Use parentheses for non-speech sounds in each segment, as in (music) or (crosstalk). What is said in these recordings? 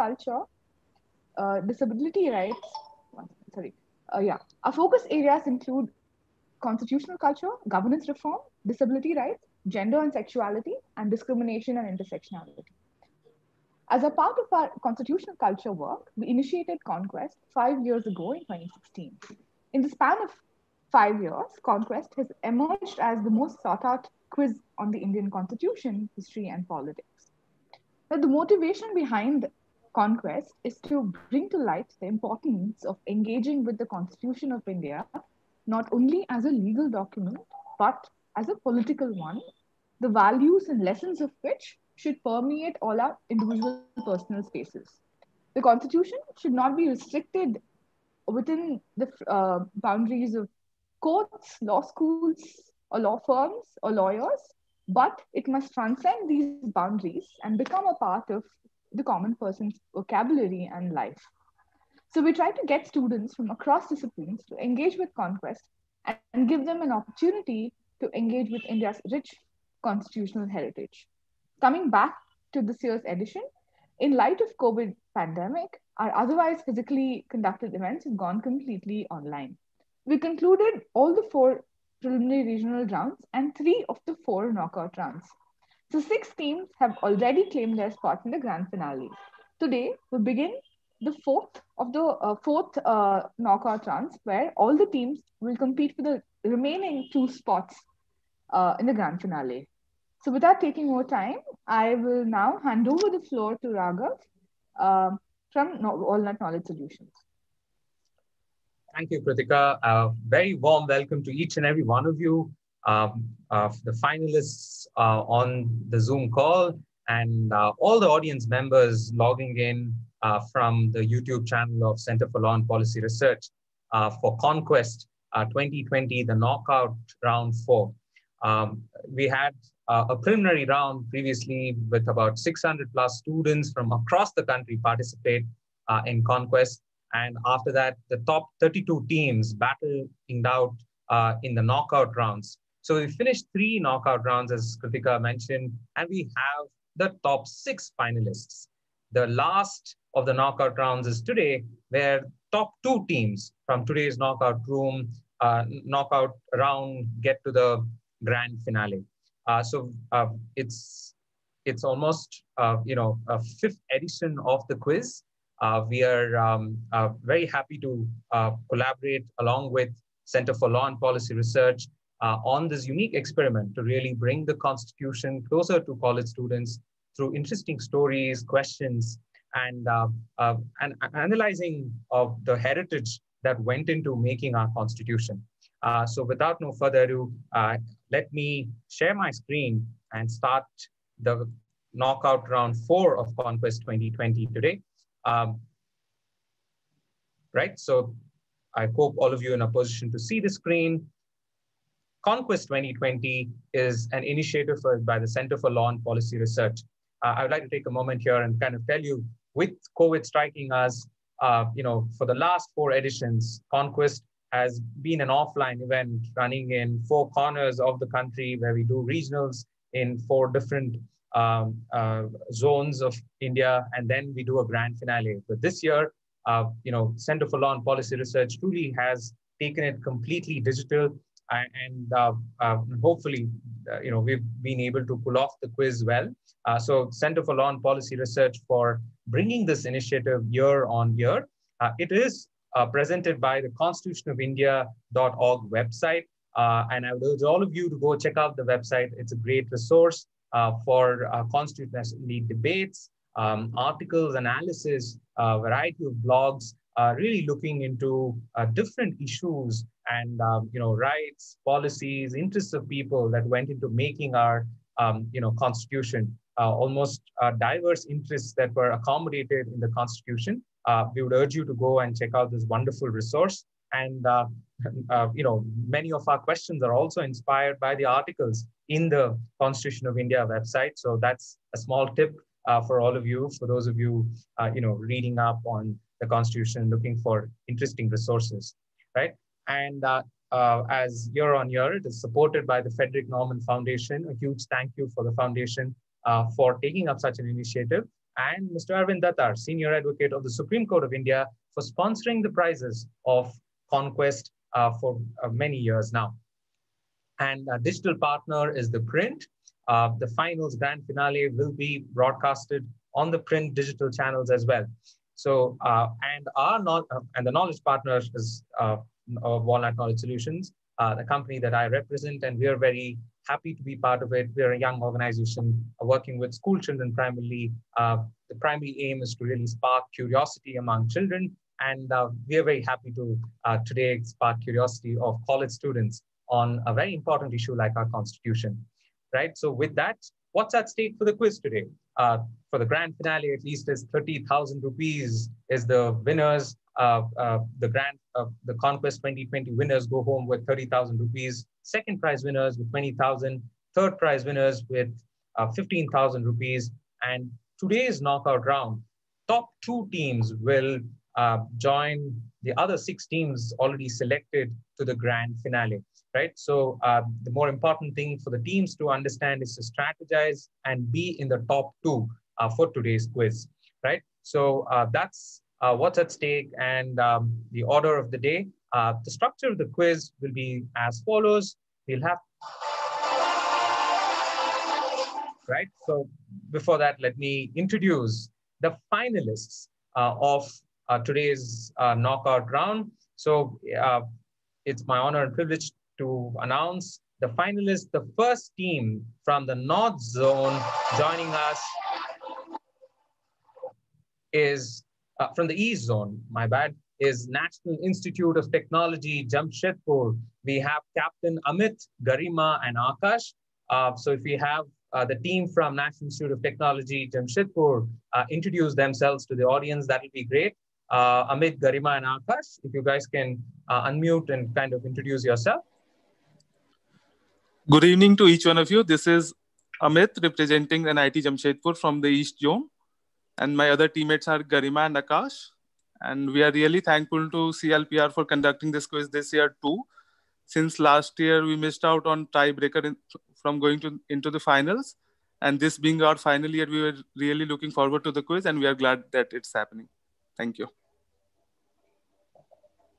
culture, uh, disability rights, sorry, uh, yeah, our focus areas include constitutional culture, governance reform, disability rights, gender and sexuality, and discrimination and intersectionality. As a part of our constitutional culture work, we initiated Conquest five years ago in 2016. In the span of five years, Conquest has emerged as the most sought out quiz on the Indian constitution, history, and politics. Now, the motivation behind Conquest is to bring to light the importance of engaging with the Constitution of India, not only as a legal document, but as a political one, the values and lessons of which should permeate all our individual personal spaces. The Constitution should not be restricted within the uh, boundaries of courts, law schools, or law firms or lawyers, but it must transcend these boundaries and become a part of the common person's vocabulary and life. So we try to get students from across disciplines to engage with conquest and give them an opportunity to engage with India's rich constitutional heritage. Coming back to this year's edition, in light of COVID pandemic, our otherwise physically conducted events have gone completely online. We concluded all the four preliminary regional rounds and three of the four knockout rounds. So six teams have already claimed their spot in the grand finale. Today, we begin the fourth of the uh, fourth uh, knockout rounds, where all the teams will compete for the remaining two spots uh, in the grand finale. So without taking more time, I will now hand over the floor to Raghav uh, from Walnut Knowledge Solutions. Thank you, Kritika. A very warm welcome to each and every one of you, um, uh, the finalists uh, on the Zoom call, and uh, all the audience members logging in uh, from the YouTube channel of Center for Law and Policy Research uh, for Conquest 2020, uh, the knockout round four. Um, we had a preliminary round previously with about 600 plus students from across the country participate in Conquest. And after that, the top 32 teams battling out uh, in the knockout rounds. So we finished three knockout rounds, as Kritika mentioned, and we have the top six finalists. The last of the knockout rounds is today, where top two teams from today's knockout room, uh, knockout round get to the grand finale. Uh, so uh, it's it's almost uh, you know a fifth edition of the quiz. Uh, we are um, uh, very happy to collaborate along with Center for Law and Policy Research on this unique experiment to really bring the Constitution closer to college students through interesting stories, questions, and, and analyzing of the heritage that went into making our Constitution. Uh, so without no further ado, uh, let me share my screen and start the knockout round four of Conquest 2020 today. Um, right, so I hope all of you in a position to see the screen. Conquest 2020 is an initiative for, by the Center for Law and Policy Research. Uh, I would like to take a moment here and kind of tell you, with COVID striking us, uh, you know, for the last four editions, Conquest has been an offline event running in four corners of the country where we do regionals in four different um, uh, zones of India, and then we do a grand finale. But this year, uh, you know, Center for Law and Policy Research truly has taken it completely digital, and uh, uh hopefully, uh, you know, we've been able to pull off the quiz well. So, Center for Law and Policy Research for bringing this initiative year on year. it is presented by the Constitution of India.org website. and I would urge all of you to go check out the website. It's a great resource for uh, constitutional debates, um, articles, analysis, a variety of blogs, uh, really looking into different issues and um, you know rights, policies, interests of people that went into making our um, you know constitution. almost diverse interests that were accommodated in the constitution. we would urge you to go and check out this wonderful resource. And uh, (laughs) uh, you know, many of our questions are also inspired by the articles in the Constitution of India website. So that's a small tip uh, for all of you, for those of you, uh, you know, reading up on the Constitution, looking for interesting resources, right? And uh, uh, as year on year, it is supported by the Friedrich Naumann Foundation. A huge thank you for the foundation for taking up such an initiative and Mr. Arvind Datar, Senior Advocate of the Supreme Court of India, for sponsoring the prizes of Conquest uh, for uh, many years now. And digital partner is ThePrint. Uh, the finals grand finale will be broadcasted on ThePrint digital channels as well. So, uh, and our not, uh, and the knowledge partner is uh, Walnut Knowledge Solutions, the company that I represent, and we are very happy to be part of it. We're a young organization working with school children primarily. The primary aim is to really spark curiosity among children. And uh, we are very happy to uh, today spark curiosity of college students on a very important issue like our constitution, right? So with that, what's at stake for the quiz today? Uh, for the grand finale, at least is 30,000 rupees is the winners. Uh, the grand, the Conquest 2020 winners go home with 30,000 rupees second prize winners with 20,000, third prize winners with uh, 15,000 rupees. And today's knockout round, top two teams will uh, join the other six teams already selected to the grand finale, right? So uh, the more important thing for the teams to understand is to strategize and be in the top two uh, for today's quiz, right? So uh, that's uh, what's at stake and um, the order of the day. Uh, the structure of the quiz will be as follows. We'll have, right? So before that, let me introduce the finalists uh, of today's knockout round. So it's my honor and privilege to announce the finalists, the first team from the North Zone joining us is uh, from the East Zone, my bad, is National Institute of Technology, Jamshedpur. We have Captain Amit, Garima, and Akash. Uh, so if we have uh, the team from National Institute of Technology, Jamshedpur, uh, introduce themselves to the audience, that will be great. Uh, Amit, Garima, and Akash, if you guys can uh, unmute and kind of introduce yourself. Good evening to each one of you. This is Amit representing NIT Jamshedpur from the East Zone. And my other teammates are Garima and Akash. And we are really thankful to CLPR for conducting this quiz this year too. Since last year we missed out on tiebreaker in, from going to into the finals, and this being our final year, we were really looking forward to the quiz, and we are glad that it's happening. Thank you.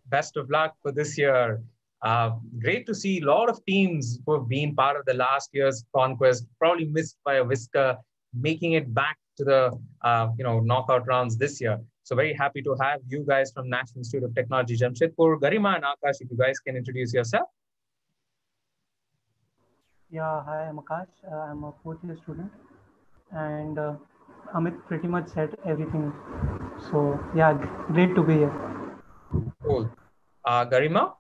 Best of luck for this year. Uh, great to see a lot of teams who have been part of the last year's conquest, probably missed by a whisker, making it back to the uh, you know knockout rounds this year. So very happy to have you guys from National Institute of Technology, Jamshedpur. Garima and Akash, if you guys can introduce yourself. Yeah, hi, I'm Akash. Uh, I'm a fourth year student. And uh, Amit pretty much said everything. So yeah, great to be here. Cool. Uh, Garima?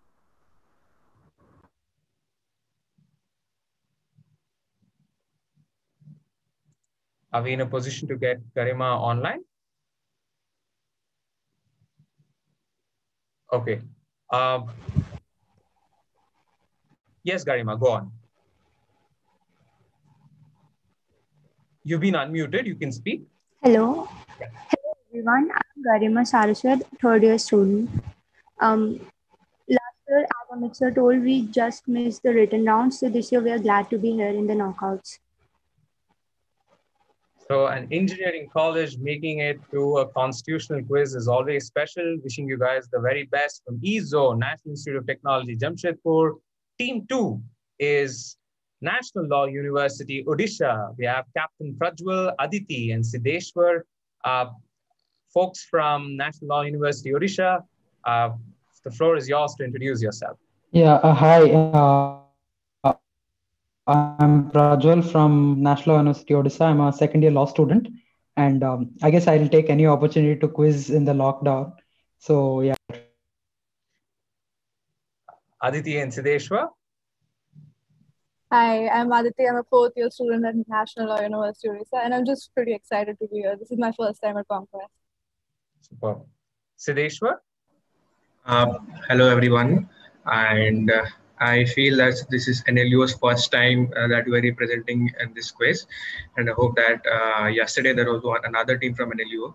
Are we in a position to get Garima online? Okay. Um, yes, Garima, go on. You've been unmuted. You can speak. Hello. Hello, everyone. I'm Garima Saraswat, third year student. Um, last year, Amit sir told, we just missed the written round. So this year, we are glad to be here in the knockouts. So an engineering college making it to a constitutional quiz is always special. Wishing you guys the very best from EZO, National Institute of Technology, Jamshedpur. Team two is National Law University, Odisha. We have Captain Prajwal, Aditi, and Siddeshwar. Uh, folks from National Law University, Odisha, uh, the floor is yours to introduce yourself. Yeah, uh, hi. I'm Prajwal from National University Odisha. I'm a second year law student, and um, I guess I'll take any opportunity to quiz in the lockdown. So yeah. Aditi and Siddeshwar. Hi, I'm Aditi. I'm a fourth year student at National Law University Odisha, and I'm just pretty excited to be here. This is my first time at Conquest. Super. Siddeshwar. Uh, hello, everyone, and. Uh, I feel that this is NLU's first time uh, that we are representing in this quiz. And I hope that uh, yesterday there was one, another team from NLU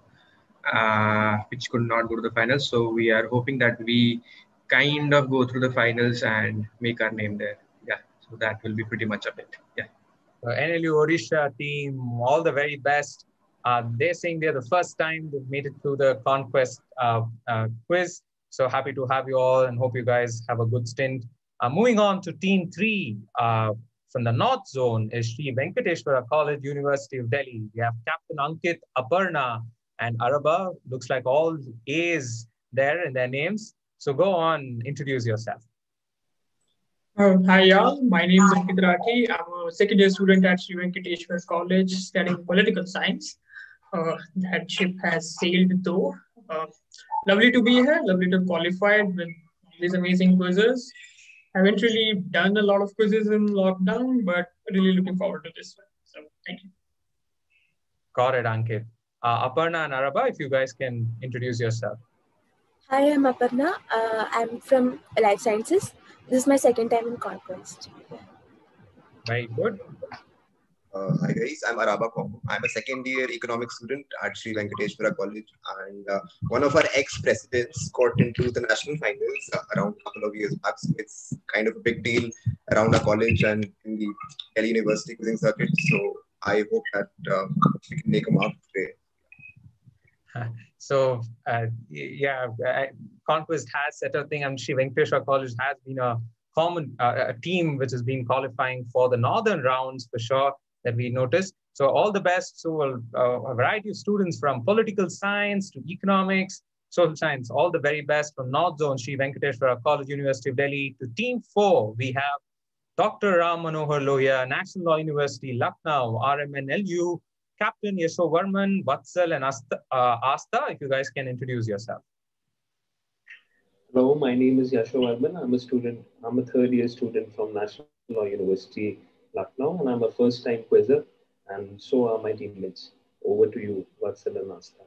uh, which could not go to the finals. So we are hoping that we kind of go through the finals and make our name there. Yeah, so that will be pretty much of it. Yeah. So NLU Odisha team, all the very best. Uh, they're saying they're the first time they've made it through the Conquest uh, uh, quiz. So happy to have you all and hope you guys have a good stint. Uh, moving on to team three uh, from the North Zone is Sri Venkateswara College, University of Delhi. We have Captain Ankit, Aparna, and Araba. Looks like all A's there in their names. So go on, introduce yourself. Uh, hi, y'all. My name is Ankit Rathi. I'm a second year student at Sri Venkateswara College studying political science. Uh, that ship has sailed though. Uh, lovely to be here. Lovely to qualify with these amazing quizzes. I haven't really done a lot of quizzes in lockdown, but really looking forward to this one. So thank you. Got it, Ankit. Uh, Aparna and Araba, if you guys can introduce yourself. Hi, I'm Aparna. Uh, I'm from Life Sciences. This is my second time in Conquest. Very good. Uh, hi guys, I'm Araba Komo. I'm a second year economics student at Sri Venkateswara College and uh, one of our ex-presidents got into the national finals uh, around a couple of years back. So it's kind of a big deal around our college and in the Delhi University quizzing circuit. So I hope that uh, we can make a mark today. So uh, yeah, Conquest has set a thing and Sri Venkateswara College has been a common uh, a team which has been qualifying for the northern rounds for sure that we noticed. So all the best to a, a variety of students from political science to economics, social science, all the very best from North Zone, Sri Venkateswara College, University of Delhi to team four. We have Dr. Ram Manohar Lohia, National Law University, Lucknow, RMNLU, Captain Yasho Varman, Vatsal, and Asta, uh, Asta, if you guys can introduce yourself. Hello, my name is Yasho Varman. I'm a student, I'm a third year student from National Law University, Lucknow, and I'm a first time quizzer, and so are my teammates. Over to you, Vatsal and Asta.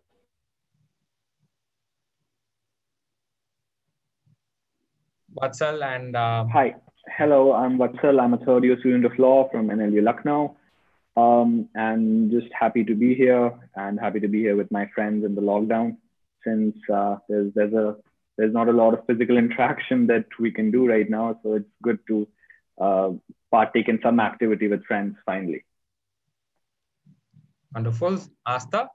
Vatsal and. Um... Hi, hello, I'm Vatsal. I'm a third year student of law from NLU Lucknow. Um, and just happy to be here and happy to be here with my friends in the lockdown since uh, there's, there's, a, there's not a lot of physical (laughs) interaction that we can do right now. So it's good to uh, partake in some activity with friends finally. Wonderful. Asta?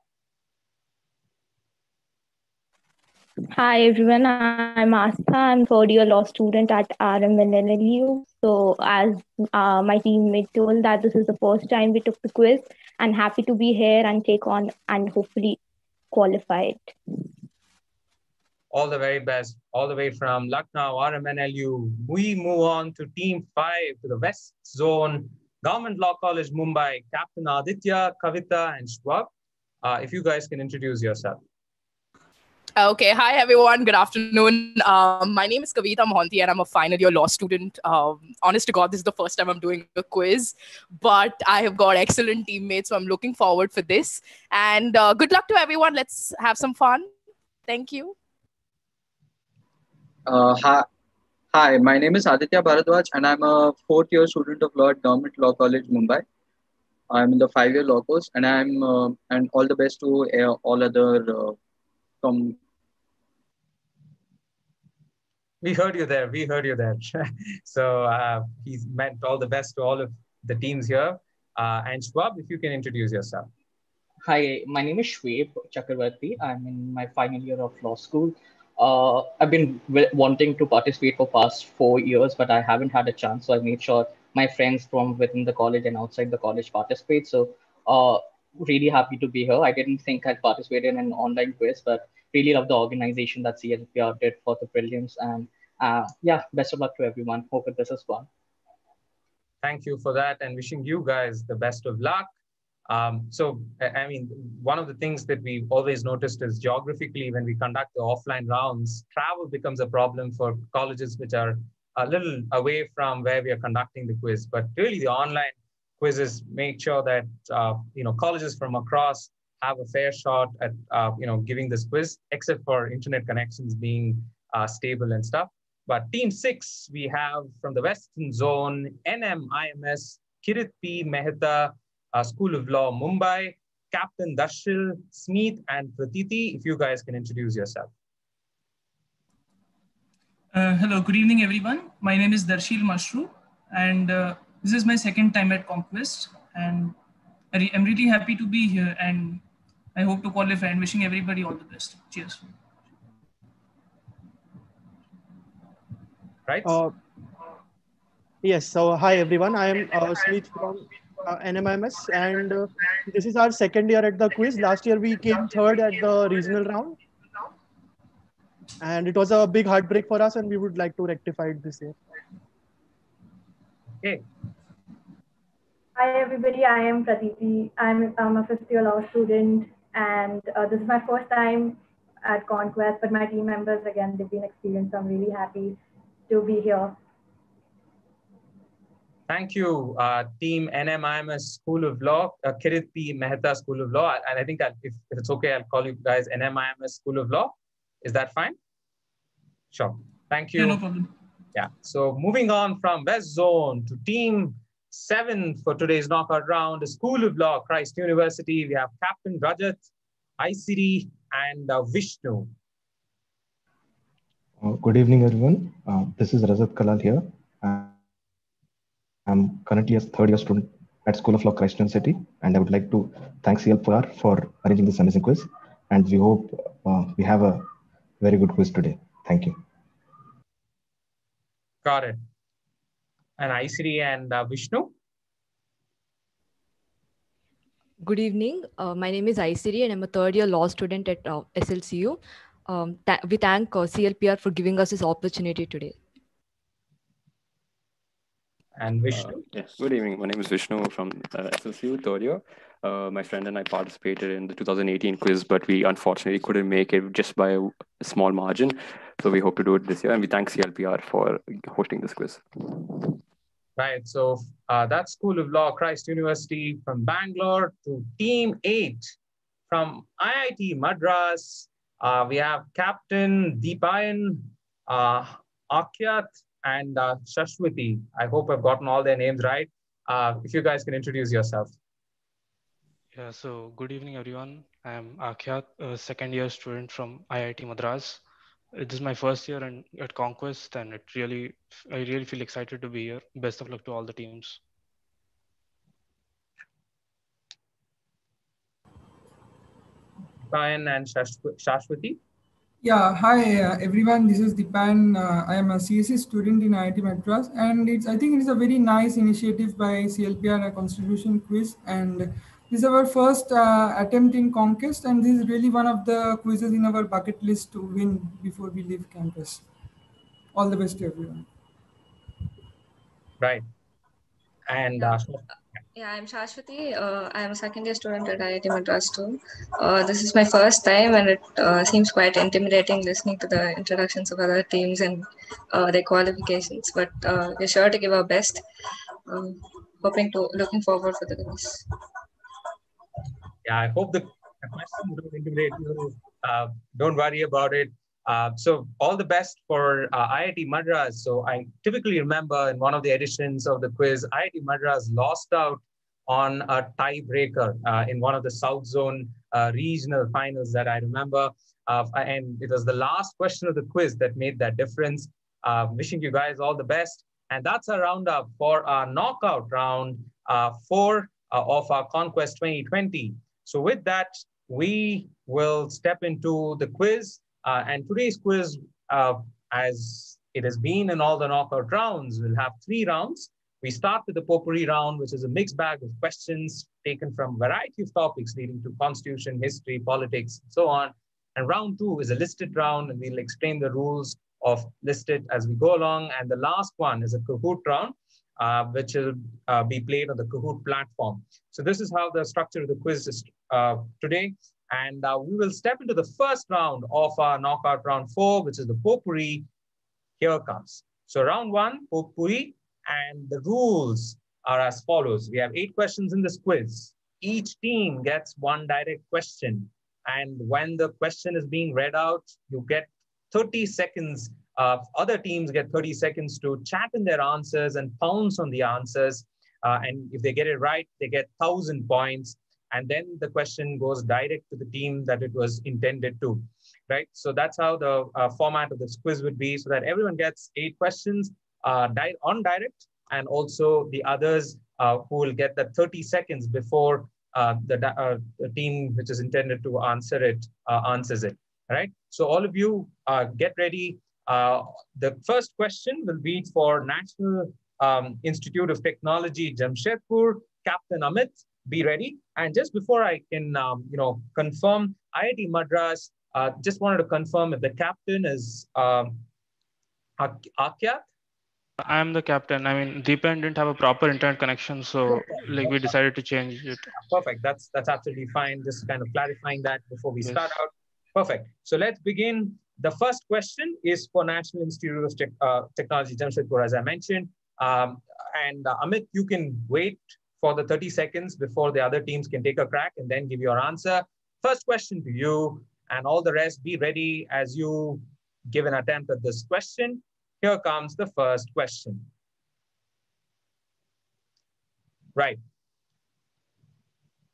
Hi everyone, I'm Asta. I'm third year law student at RMNLU. So as uh, my teammate told that this is the first time we took the quiz and happy to be here and take on and hopefully qualify it. All the very best, all the way from Lucknow, RMNLU. We move on to team five to the West Zone, Government Law College, Mumbai, Captain Aditya, Kavita, and Schwab. Uh, if you guys can introduce yourself. Okay, hi everyone. Good afternoon. Um, my name is Kavita Mohanty, and I'm a final year law student. Um, honest to God, this is the first time I'm doing a quiz, but I have got excellent teammates, so I'm looking forward for this. And uh, good luck to everyone. Let's have some fun. Thank you. Uh, hi, hi, my name is Aditya Bharadwaj, and I'm a fourth year student of law at Government Law College, Mumbai. I'm in the five year law course, and I'm uh, and all the best to uh, all other uh, from we heard you there. We heard you there. (laughs) so uh, he's meant all the best to all of the teams here. Uh, and Schwab, if you can introduce yourself. Hi, my name is Shweb Chakravarti. I'm in my final year of law school. Uh, I've been wanting to participate for past four years, but I haven't had a chance. So I made sure my friends from within the college and outside the college participate. So uh, really happy to be here. I didn't think I'd participate in an online quiz, but really love the organization that CLPR did for the brilliance. And uh, yeah, best of luck to everyone. Hope that this is fun. Thank you for that and wishing you guys the best of luck. Um, so, I mean, one of the things that we've always noticed is geographically, when we conduct the offline rounds, travel becomes a problem for colleges which are a little away from where we are conducting the quiz. But really, the online quizzes make sure that uh, you know colleges from across have a fair shot at uh, you know giving this quiz, except for internet connections being uh, stable and stuff. But team six, we have from the Western Zone, NMIMS, Kirit P. Mehta, uh, School of Law, Mumbai, Captain Darshil, Smith, and Pratiti. If you guys can introduce yourself. Uh, hello, good evening, everyone. My name is Darshil Mashru, and uh, this is my second time at Conquest. And I'm really happy to be here and I hope to qualify and wishing everybody all the best. Cheers. Right. Uh, yes. So hi everyone. I am uh, Smith from uh, NMIMS, and uh, this is our second year at the quiz. Last year we came third at the regional round, and it was a big heartbreak for us, and we would like to rectify it this year. Okay. Hi everybody, I am Pratiti. I'm, I'm a fifth year law student and uh, this is my first time at Conquest, but my team members, again, they've been experienced. I'm really happy to be here. Thank you, uh, Team NMIMS School of Law, uh, Kiriti Mehta School of Law. And I think I'll, if, if it's okay, I'll call you guys NMIMS School of Law. Is that fine? Sure. Thank you. Yeah, no problem. Yeah. So moving on from West Zone to Team Seven for today's knockout round, the School of Law, Christ University. We have Captain Rajat, Aisiri, and uh, Vishnu. Uh, good evening, everyone. Uh, this is Rajat Kalal here. I'm currently a third year student at School of Law, Christ University, and I would like to thank CLPR for arranging this amazing quiz. And we hope uh, we have a very good quiz today. Thank you. Got it. And Aisiri and uh, Vishnu. Good evening. Uh, my name is Aisiri and I'm a third year law student at uh, SLCU. Um, th we thank uh, CLPR for giving us this opportunity today. And Vishnu. Uh, yes, good evening. My name is Vishnu from uh, third year. Uh, my friend and I participated in the 2018 quiz, but we unfortunately couldn't make it just by a small margin. So we hope to do it this year, and we thank CLPR for hosting this quiz. Right. So uh, that School of Law, Christ University from Bangalore to Team 8 from IIT Madras. Uh, we have Captain Deepayan, uh, Akyat, and uh, Shashwati. I hope I've gotten all their names right. Uh, if you guys can introduce yourself. Yeah, so good evening, everyone. I'm Akyat, a second year student from IIT Madras. This is my first year in, at Conquest, and it really, I really feel excited to be here. Best of luck to all the teams. Ryan and Shashwati. Yeah, hi uh, everyone. This is Dipan. Uh, I am a CSE student in IIT Madras, and it's I think it's a very nice initiative by CLPR, a Constitution quiz, and this is our first uh, attempt in Conquest, and this is really one of the quizzes in our bucket list to win before we leave campus. All the best to everyone. Right, and uh, yeah, I'm Shashwati. Uh, I'm a second year student at IIT Madras too. Uh, this is my first time and it uh, seems quite intimidating listening to the introductions of other teams and uh, their qualifications, but uh, we're sure to give our best. Um, hoping to, looking forward for the race. Yeah, I hope the questions don't intimidate you. Uh, don't worry about it. Uh, so all the best for uh, IIT Madras. So I typically remember in one of the editions of the quiz, IIT Madras lost out on a tiebreaker uh, in one of the South Zone uh, regional finals that I remember. Uh, and it was the last question of the quiz that made that difference. Uh, wishing you guys all the best. And that's a roundup for our knockout round four of our Conquest 2020. So with that, we will step into the quiz. Uh, and today's quiz, uh, as it has been in all the knockout rounds, will have three rounds. We start with the potpourri round, which is a mixed bag of questions taken from a variety of topics leading to constitution, history, politics, and so on. And round two is a listed round, and we'll explain the rules of listed as we go along. And the last one is a Kahoot round, uh, which will uh, be played on the Kahoot platform. So this is how the structure of the quiz is uh, today. And uh, we will step into the first round of our knockout round four, which is the potpourri. Here comes. So round one, potpourri, and the rules are as follows. We have eight questions in this quiz. Each team gets one direct question. And when the question is being read out, you get 30 seconds. Uh, other teams get 30 seconds to chat in their answers and pounce on the answers. Uh, and if they get it right, they get 1,000 points and then the question goes direct to the team that it was intended to, right? So that's how the uh, format of this quiz would be so that everyone gets eight questions uh, on direct and also the others uh, who will get the 30 seconds before uh, the, uh, the team which is intended to answer it uh, answers it. Right. So all of you get ready. The first question will be for National um, Institute of Technology, Jamshedpur, Captain Amit. Be ready. And just before I can, um, you know, confirm, IIT Madras. Uh, just wanted to confirm if the captain is um, Akyat. I'm the captain. I mean, Deepan didn't have a proper internet connection, so like we decided to change it. Perfect. That's that's absolutely fine. Just kind of clarifying that before we yes. start out. Perfect. So let's begin. The first question is for National Institute of Te- uh, Technology, Jamshedpur, as I mentioned. Um, and uh, Amit, you can wait for the 30 seconds before the other teams can take a crack and then give your answer. First question to you, and all the rest, be ready as you give an attempt at this question. Here comes the first question. Right.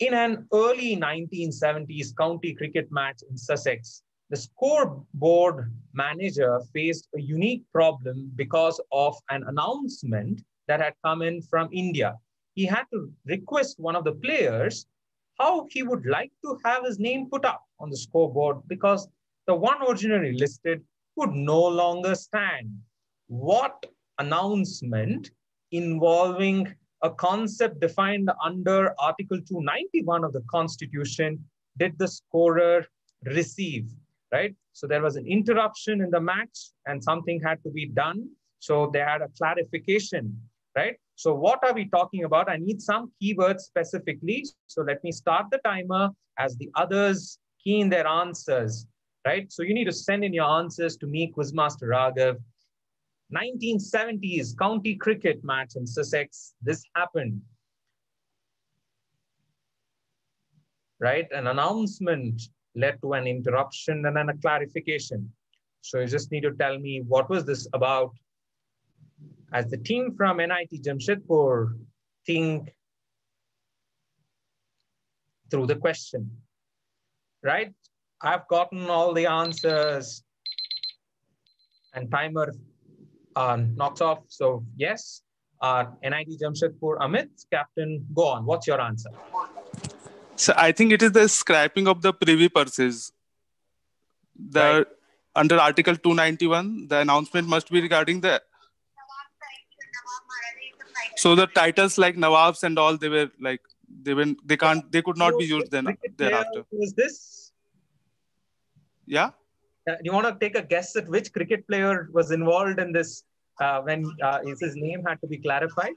In an early 1970s county cricket match in Sussex, the scoreboard manager faced a unique problem because of an announcement that had come in from India. He had to request one of the players how he would like to have his name put up on the scoreboard because the one originally listed would no longer stand what announcement involving a concept defined under Article 291 of the Constitution did the scorer receive, right? So there was an interruption in the match and something had to be done. So they had a clarification, right? So what are we talking about? I need some keywords specifically. So let me start the timer as the others key in their answers, right? So you need to send in your answers to me, Quizmaster Raghav, 1970s county cricket match in Sussex, this happened. Right? An announcement led to an interruption and then a clarification. So you just need to tell me what was this about as the team from NIT Jamshedpur think through the question, right? I've gotten all the answers and timer uh, knocks off. So yes, uh, NIT Jamshedpur, Amit, captain, go on. What's your answer? So I think it is the scrapping of the privy purses. The right. under Article 291, the announcement must be regarding the. So the titles like Nawabs and all, they were like they were they can't they could not be used then thereafter. Was this? Yeah. Uh, you want to take a guess at which cricket player was involved in this uh, when uh, his name had to be clarified?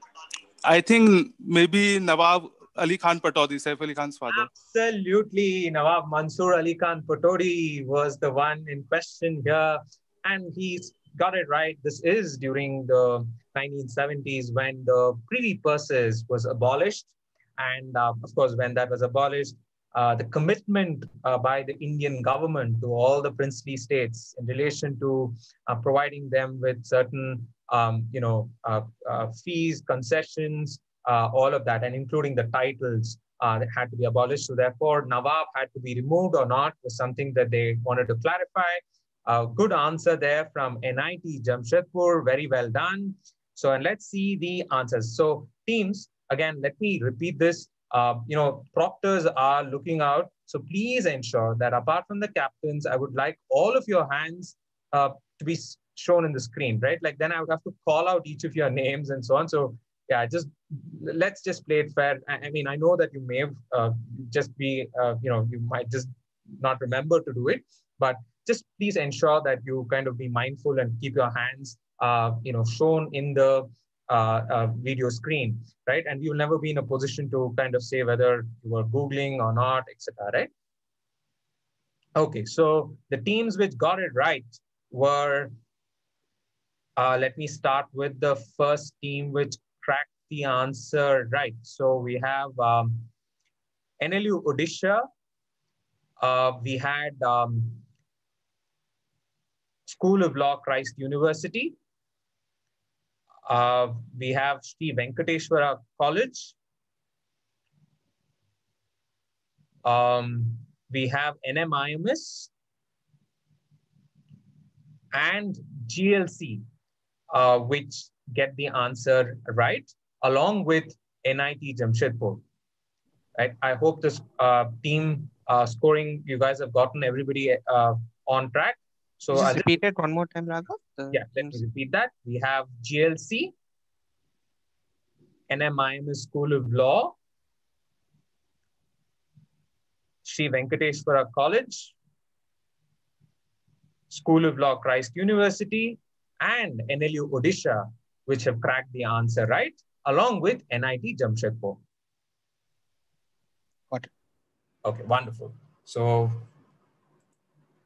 I think maybe Nawab Ali Khan Pataudi, Saif Ali Khan's father. Absolutely. Nawab Mansoor Ali Khan Pataudi was the one in question here. And he's got it right. This is during the 1970s when the privy purses was abolished. And uh, of course, when that was abolished, uh, the commitment uh, by the Indian government to all the princely states in relation to uh, providing them with certain, um, you know, uh, uh, fees, concessions, all of that, and including the titles that had to be abolished. So therefore, Nawab had to be removed or not was something that they wanted to clarify. good answer there from NIT Jamshedpur. Very well done. So, and let's see the answers. So teams, again, let me repeat this uh, you know, proctors are looking out. So please ensure that apart from the captains, I would like all of your hands uh, to be shown in the screen, right? Like then I would have to call out each of your (laughs) names and so on. So yeah, just let's just play it fair. I, I mean, I know that you may uh, just be, uh, you know, you might just not remember to do it, but just please ensure that you kind of be mindful and keep your hands, you know, shown in the uh, uh, video screen, right? And you'll never be in a position to kind of say whether you were Googling or not, etc. right? Okay, so the teams which got it right were, uh, let me start with the first team which cracked the answer right. So we have um, NLU Odisha, uh, we had um, School of Law Christ University, uh, we have Sri Venkateswara College. Um, we have NMIMS and GLC, uh, which get the answer right, along with NIT Jamshedpur. I hope this uh, team uh, scoring, you guys have gotten everybody uh, on track. So Just I'll repeat it one more time, Raghav. Yeah, let me repeat that. We have GLC, NMIMS School of Law, Sri Venkateswara College, School of Law, Christ University, and NLU Odisha, which have cracked the answer right, along with NIT Jamshedpur. Got it. Okay, wonderful. So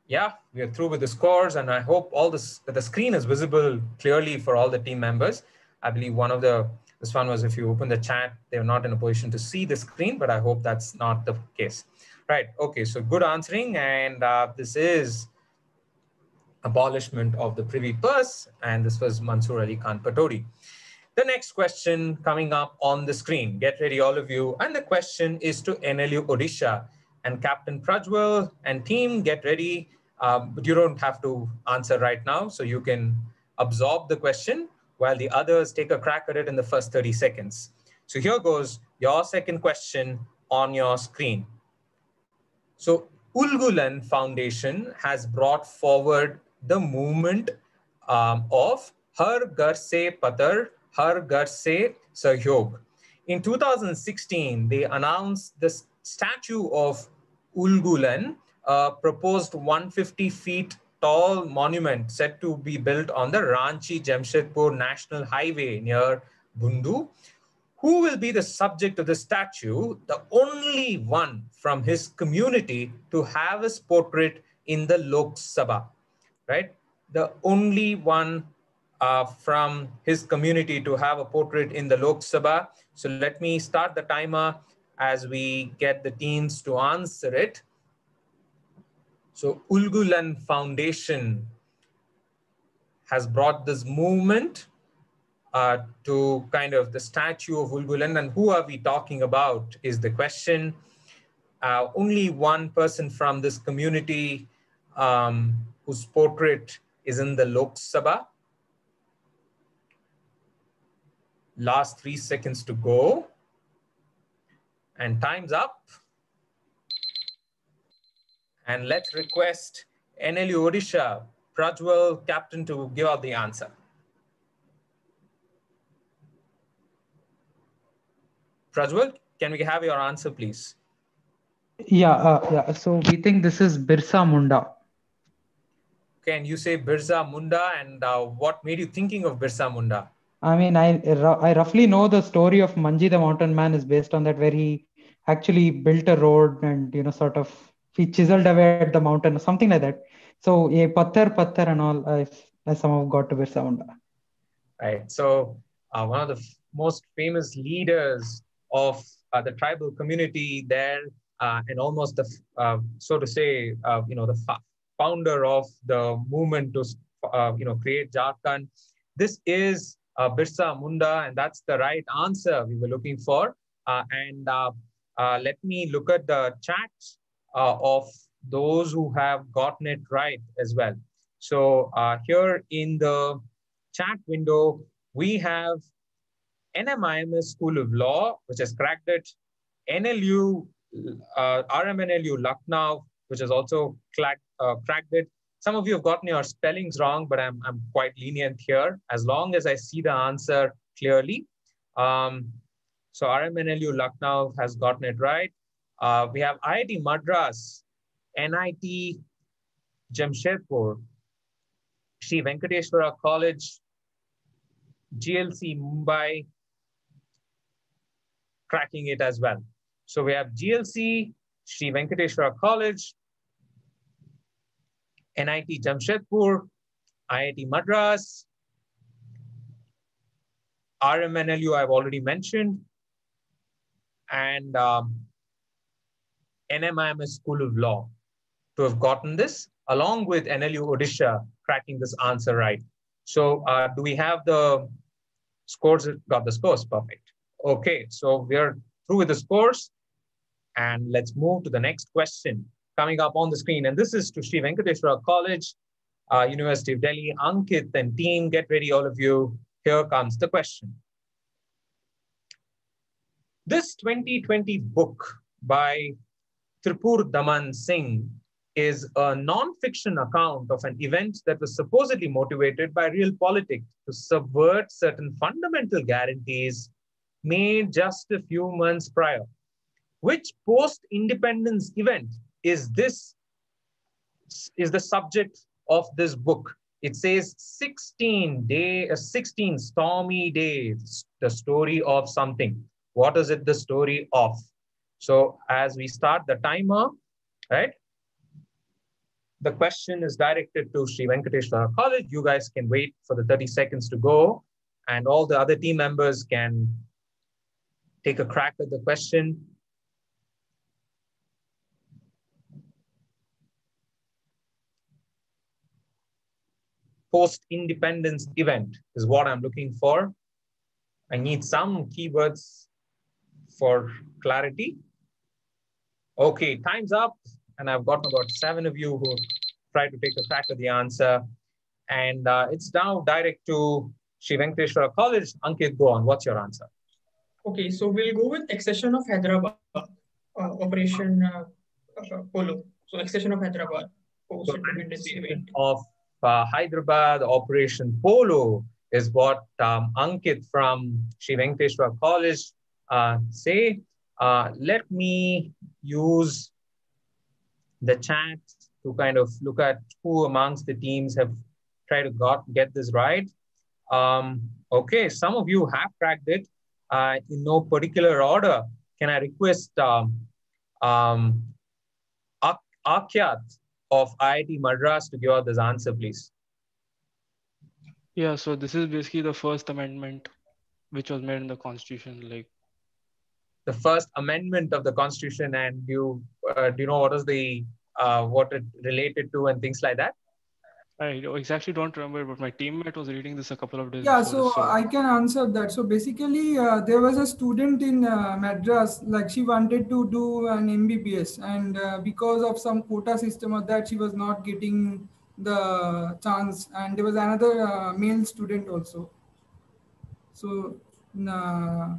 yeah, we are through with the scores and I hope all this, the screen is visible clearly for all the team members. I believe one of the, this one was if you open the chat, they're not in a position to see the screen, but I hope that's not the case. Right, okay, so good answering and uh, this is abolishment of the Privy Purse and this was Mansoor Ali Khan Pataudi. The next question coming up on the screen, get ready all of you. And the question is to NLU Odisha and Captain Prajwal and team, get ready. Um, but you don't have to answer right now, so you can absorb the question while the others take a crack at it in the first 30 seconds. So here goes your second question on your screen. So Ulgulan Foundation has brought forward the movement um, of Har Ghar Se Patar, Har Ghar Se Sahyog. In 2016, they announced the statue of Ulgulan, proposed 150 feet tall monument set to be built on the Ranchi Jamshedpur National Highway near Bundu. Who will be the subject of the statue? The only one from his community to have his portrait in the Lok Sabha, right? The only one uh, from his community to have a portrait in the Lok Sabha. So let me start the timer as we get the teams to answer it. So Ulgulan Foundation has brought this movement uh, to kind of the statue of Ulgulan. And who are we talking about is the question. Uh, only one person from this community um, whose portrait is in the Lok Sabha. Last three seconds to go. And time's up. And let's request NLU Odisha, Prajwal captain to give out the answer. Prajwal, can we have your answer, please? Yeah, uh, yeah. So we think this is Birsa Munda. Can you say Birsa Munda and uh, what made you thinking of Birsa Munda? I mean, I I roughly know the story of Manjhi the Mountain Man is based on that, where he actually built a road and you know sort of he chiseled away at the mountain or something like that. So a patthar patthar and all, I, I somehow got to be Munda. Right. So uh, one of the most famous leaders of uh, the tribal community there, uh, and almost the uh, so to say, uh, you know, the founder of the movement to uh, you know create Jharkhand. This is Uh, Birsa Munda, and that's the right answer we were looking for. Uh, and uh, let me look at the chat of those who have gotten it right as well. So here in the chat window, we have NMIMS School of Law, which has cracked it, NLU, uh, RMNLU Lucknow, which has also cracked, uh, cracked it. Some of you have gotten your spellings wrong, but I'm, I'm quite lenient here, as long as I see the answer clearly. Um, so RMNLU Lucknow has gotten it right. Uh, we have IIT Madras, NIT Jamshedpur, Sri Venkateswara College, GLC Mumbai, cracking it as well. So we have GLC, Sri Venkateswara College, NIT Jamshedpur, IIT Madras, RMNLU I've already mentioned, and um, NMIMS School of Law to have gotten this, along with NLU Odisha cracking this answer right. So uh, do we have the scores? Got the scores, perfect. Okay, so we're through with the scores and let's move to the next question coming up on the screen. And this is to Sri Venkateswara College, uh, University of Delhi. Ankit and team, get ready, all of you. Here comes the question. This 2020 book by Tripur Daman Singh is a non-fiction account of an event that was supposedly motivated by real politics to subvert certain fundamental guarantees made just a few months prior. Which post-independence event is this, is the subject of this book? It says 16 day, uh, 16 stormy days, the story of something. What is it the story of? So as we start the timer, right? The question is directed to Sri Venkateswara College. You guys can wait for the 30 seconds to go and all the other team members can take a crack at the question. Post-independence event is what I'm looking for. I need some keywords for clarity. Okay, time's up. And I've got about seven of you who tried to take a crack at the answer. And uh, it's now direct to Sri Venkateswara College. Ankit, go on. What's your answer? Okay, so we'll go with accession of Hyderabad, uh, Operation uh, uh, Polo. So accession of Hyderabad post independence event. Of Hyderabad, Operation Polo is what um, Ankit from Sri Venkateswara College uh, say. Uh, let me use the chat to kind of look at who amongst the teams have tried to got, get this right. Um, okay, some of you have cracked it uh, in no particular order. Can I request um, um, Ak Akyat of IIT Madras to give out this answer, please? Yeah, so this is basically the first amendment which was made in the constitution. Like the first amendment of the constitution, and you uh, do you know what is the uh, what it related to and things like that? I exactly don't remember, but my teammate was reading this a couple of days. Yeah, before, so, I can answer that. So basically, uh, there was a student in uh, Madras, like she wanted to do an MBBS, and uh, because of some quota system of that, she was not getting the chance. And there was another uh, male student also. So, uh,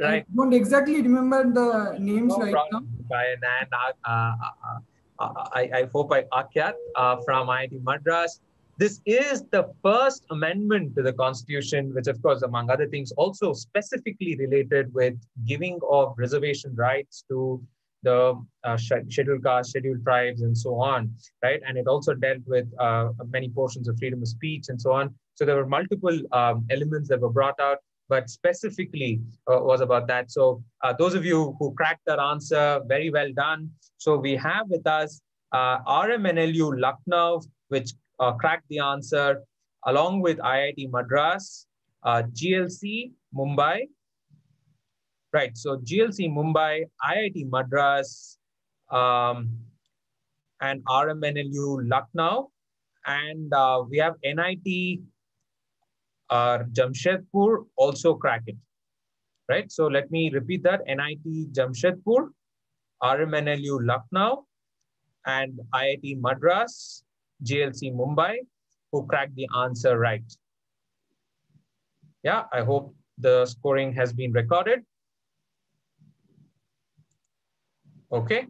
right. I don't exactly remember the names No right problem, Brian. And uh, uh, uh, I, I hope I Akyat uh, from IIT Madras. This is the first amendment to the constitution, which of course, among other things, also specifically related with giving of reservation rights to the uh, scheduled castes, scheduled tribes, and so on, right? And it also dealt with uh, many portions of freedom of speech and so on. So there were multiple um, elements that were brought out, but specifically uh, was about that. So uh, those of you who cracked that answer, very well done. So we have with us uh, RMNLU Lucknow, which uh, cracked the answer, along with IIT Madras, uh, GLC Mumbai. Right, so GLC Mumbai, IIT Madras, um, and RMNLU Lucknow. And uh, we have NIT uh, Jamshedpur also crack it. Right, so let me repeat that. NIT Jamshedpur, RMNLU Lucknow, and IIT Madras, GLC Mumbai, who cracked the answer right. Yeah, I hope the scoring has been recorded. Okay,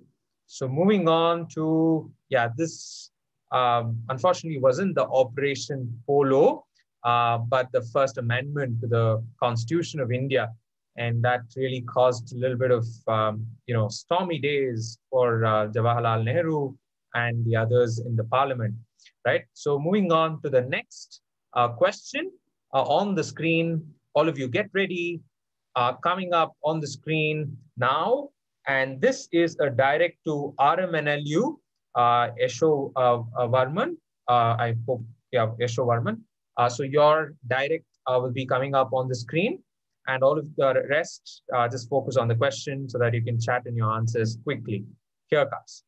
so moving on to, yeah, this um, unfortunately wasn't the Operation Polo, uh, but the First Amendment to the Constitution of India. And that really caused a little bit of, um, you know, stormy days for uh, Jawaharlal Nehru and the others in the parliament, right? So moving on to the next uh, question uh, on the screen, all of you get ready, uh, coming up on the screen now. And this is a direct to RMNLU, uh, Esho Varman. I hope, yeah, Esho Varman. Uh, so your direct uh, will be coming up on the screen and all of the rest, uh, just focus on the question so that you can chat in your answers quickly. Here comes.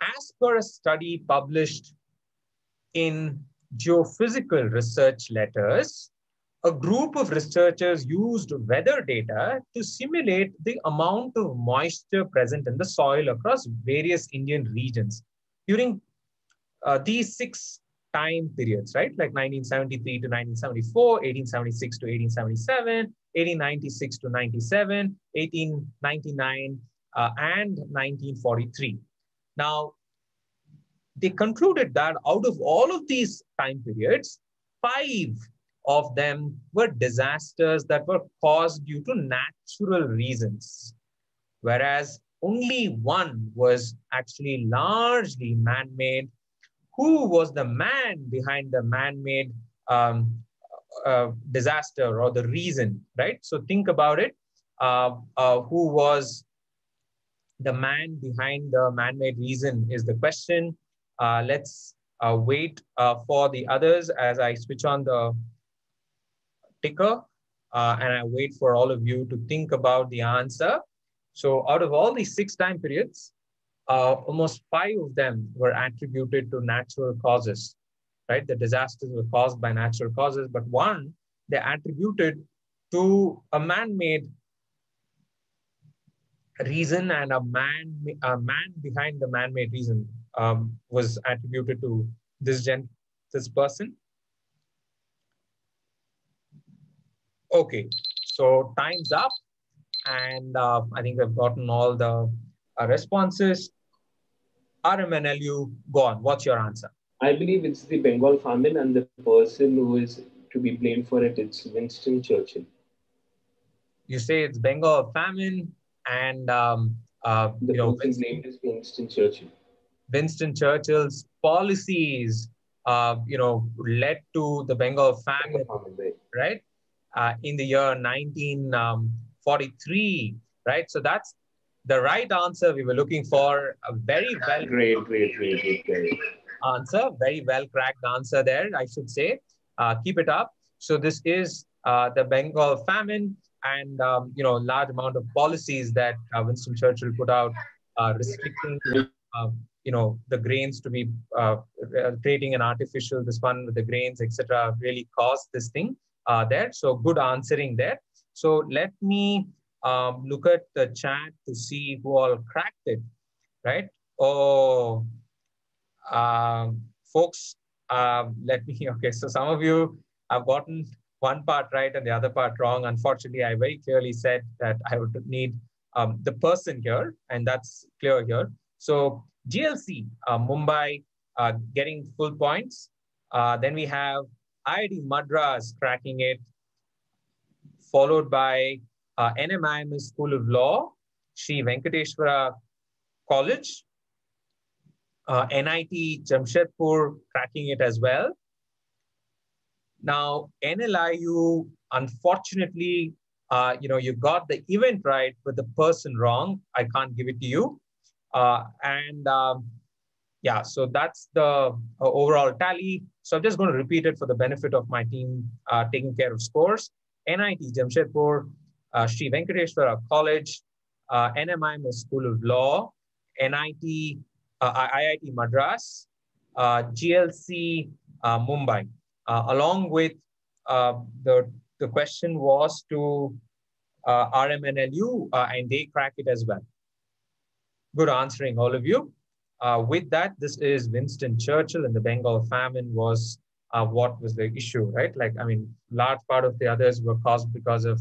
As per a study published in Geophysical Research Letters, a group of researchers used weather data to simulate the amount of moisture present in the soil across various Indian regions. During uh, these six time periods, right? Like 1973 to 1974, 1876 to 1877, 1896 to 97, 1899, uh, and 1943. Now, they concluded that out of all of these time periods, five of them were disasters that were caused due to natural reasons, whereas only one was actually largely man-made. Who was the man behind the man-made um, uh, disaster or the reason, right? So think about it. Uh, uh, who was the man behind the man-made reason is the question. Uh, let's uh, wait uh, for the others as I switch on the ticker and I wait for all of you to think about the answer. So out of all these six time periods, uh, almost five of them were attributed to natural causes, right? The disasters were caused by natural causes, but one they attributed to a man-made reason and a man, a man behind the man-made reason um, was attributed to this gen, this person. Okay, so time's up. And uh, I think we've gotten all the uh, responses. RMNLU, go on. What's your answer? I believe it's the Bengal famine, and the person who is to be blamed for it, it's Winston Churchill. You say it's Bengal famine, and um, uh, the you know, person's name is Winston Churchill. Winston Churchill's policies, uh, you know, led to the Bengal famine, right? Uh, in the year 1943, right? So that's the right answer we were looking for. A very well great, great, great, great, great answer. Very well cracked answer there, I should say. Uh, keep it up. So this is uh, the Bengal famine and um, you know large amount of policies that uh, Winston Churchill put out, uh, restricting uh, you know the grains to be uh, creating an artificial this one with the grains etc. Really caused this thing there. So good answering there. So let me um, look at the chat to see who all cracked it, right? Oh, um, folks, uh, let me, (laughs) okay, so some of you have gotten one part right and the other part wrong. Unfortunately, I very clearly said that I would need um, the person here, and that's clear here. So GLC, uh, Mumbai, uh, getting full points. Uh, then we have IIT Madras cracking it, followed by uh, NMIMS School of Law, Sri Venkateswara College, uh, NIT Jamshedpur cracking it as well. Now, NLIU, unfortunately, uh, you know, you got the event right, but the person wrong. I can't give it to you. Uh, and um, yeah, so that's the uh, overall tally. So I'm just going to repeat it for the benefit of my team uh, taking care of scores. NIT Jamshedpur, uh, Sri Venkateswara College, uh, NMIM School of Law, NIT, uh, IIT Madras, uh, GLC uh, Mumbai. Uh, along with the, the question was to RMNLU and they crack it as well. Good answering all of you. with that, this is Winston Churchill and the Bengal famine was what was the issue, right? Like, I mean, large part of the others were caused because of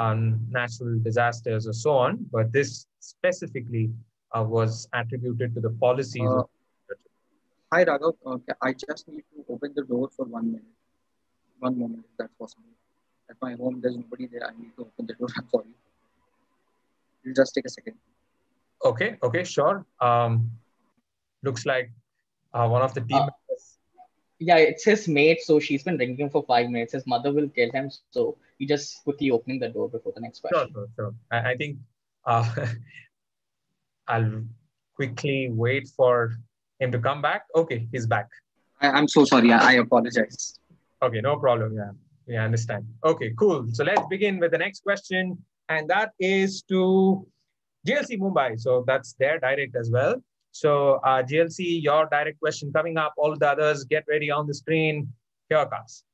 um, natural disasters or so on, but this specifically uh, was attributed to the policies. Uh, hi, Raghav. Okay, I just need to open the door for one minute. One moment, if that's possible. At my home, there's nobody there. I need to open the door (laughs) for you. You just take a second. Okay, okay, sure. Um, looks like uh, one of the team uh, yeah, it's his mate, so she's been ringing for five minutes. His mother will kill him, so he just quickly opening the door before the next question. Sure, sure, sure. I, I think uh, (laughs) I'll quickly wait for him to come back. Okay, he's back. I, am so sorry. I, I apologize. Okay, no problem. Yeah, we understand. Okay, cool. So let's begin with the next question, and that is to GLC Mumbai. So that's their direct as well. So uh, GLC, your direct question coming up. All the others, get ready on the screen. Here comes.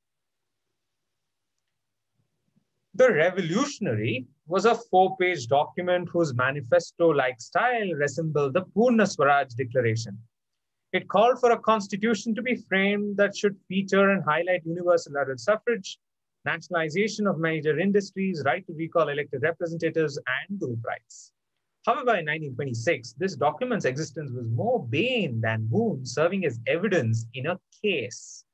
The Revolutionary was a four-page document whose manifesto-like style resembled the Purna Swaraj Declaration. It called for a constitution to be framed that should feature and highlight universal adult suffrage, nationalization of major industries, right to recall elected representatives, and group rights. However, in 1926, this document's existence was more bane than boon, serving as evidence in a case.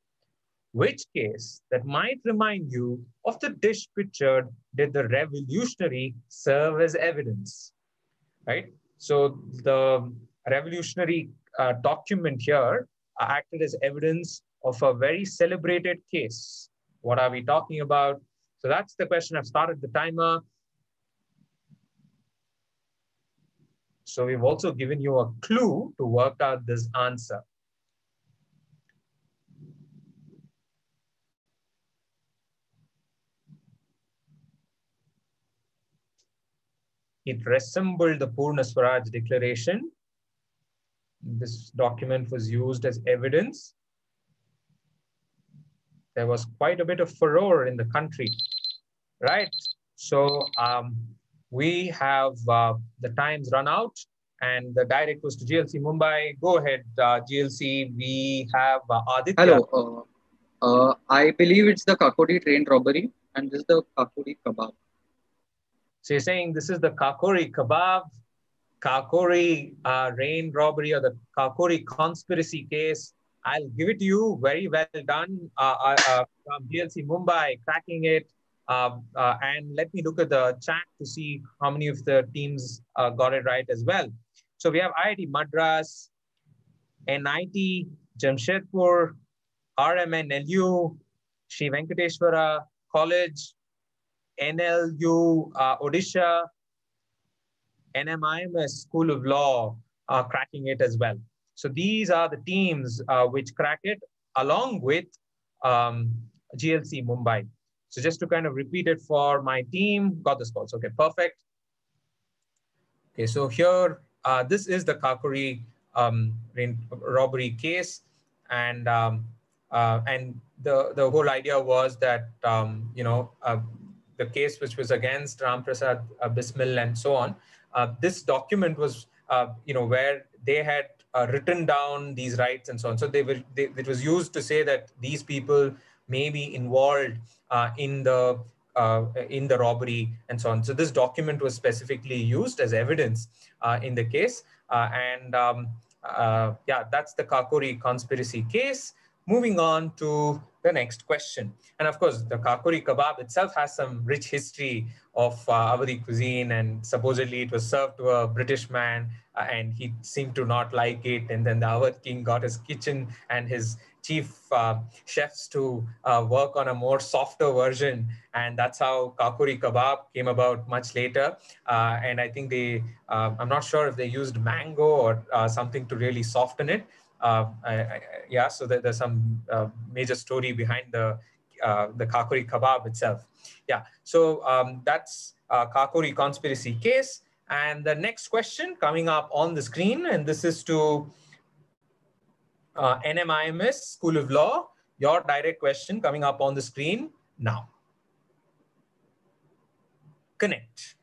Which case that might remind you of the dish pictured did the revolutionary serve as evidence, right? So the revolutionary uh, document here uh, acted as evidence of a very celebrated case. What are we talking about? So that's the question. I've started the timer. So we've also given you a clue to work out this answer. It resembled the Purna Swaraj Declaration. This document was used as evidence. There was quite a bit of furor in the country, right? So um, we have uh, the times run out and the direct was to GLC Mumbai. Go ahead, uh, GLC. We have uh, Aditya. Hello. Uh, uh, I believe it's the Kakori train robbery and this is the Kakori kebab. So you're saying this is the Kakori kebab, Kakori uh, rain robbery or the Kakori conspiracy case. I'll give it to you. Very well done. Uh, uh, from GLC Mumbai, cracking it. Um, uh, and let me look at the chat to see how many of the teams uh, got it right as well. So we have IIT Madras, NIT, Jamshedpur, RMNLU, Sri Venkateswara College, NLU uh, Odisha, NMIMS School of Law uh, cracking it as well. So these are the teams uh, which crack it along with um, GLC Mumbai. So just to kind of repeat it for my team, got the scores. Okay, perfect. Okay, so here, uh, this is the Kakori um, robbery case. And um, uh, and the, the whole idea was that, um, you know, uh, the case which was against Ram Prasad uh, Bismil and so on, uh, this document was, uh, you know, where they had written down these rights and so on. So they were, they, it was used to say that these people may be involved uh, in the uh, in the robbery and so on. So this document was specifically used as evidence uh, in the case. And um, yeah, that's the Kakori conspiracy case. Moving on to the next question. And of course, the Kakori kebab itself has some rich history of uh, Awadhi cuisine and supposedly it was served to a British man uh, and he seemed to not like it. And then the Awadh king got his kitchen and his chief uh, chefs to uh, work on a more softer version. And that's how Kakori kebab came about much later. Uh, and I think they, uh, I'm not sure if they used mango or uh, something to really soften it. Uh, I, yeah, so there, there's some major story behind the, the Kakori kebab itself. Yeah, so um, that's Kakori conspiracy case. And the next question coming up on the screen, and this is to uh, NMIMS School of Law. Your direct question coming up on the screen now. Connect.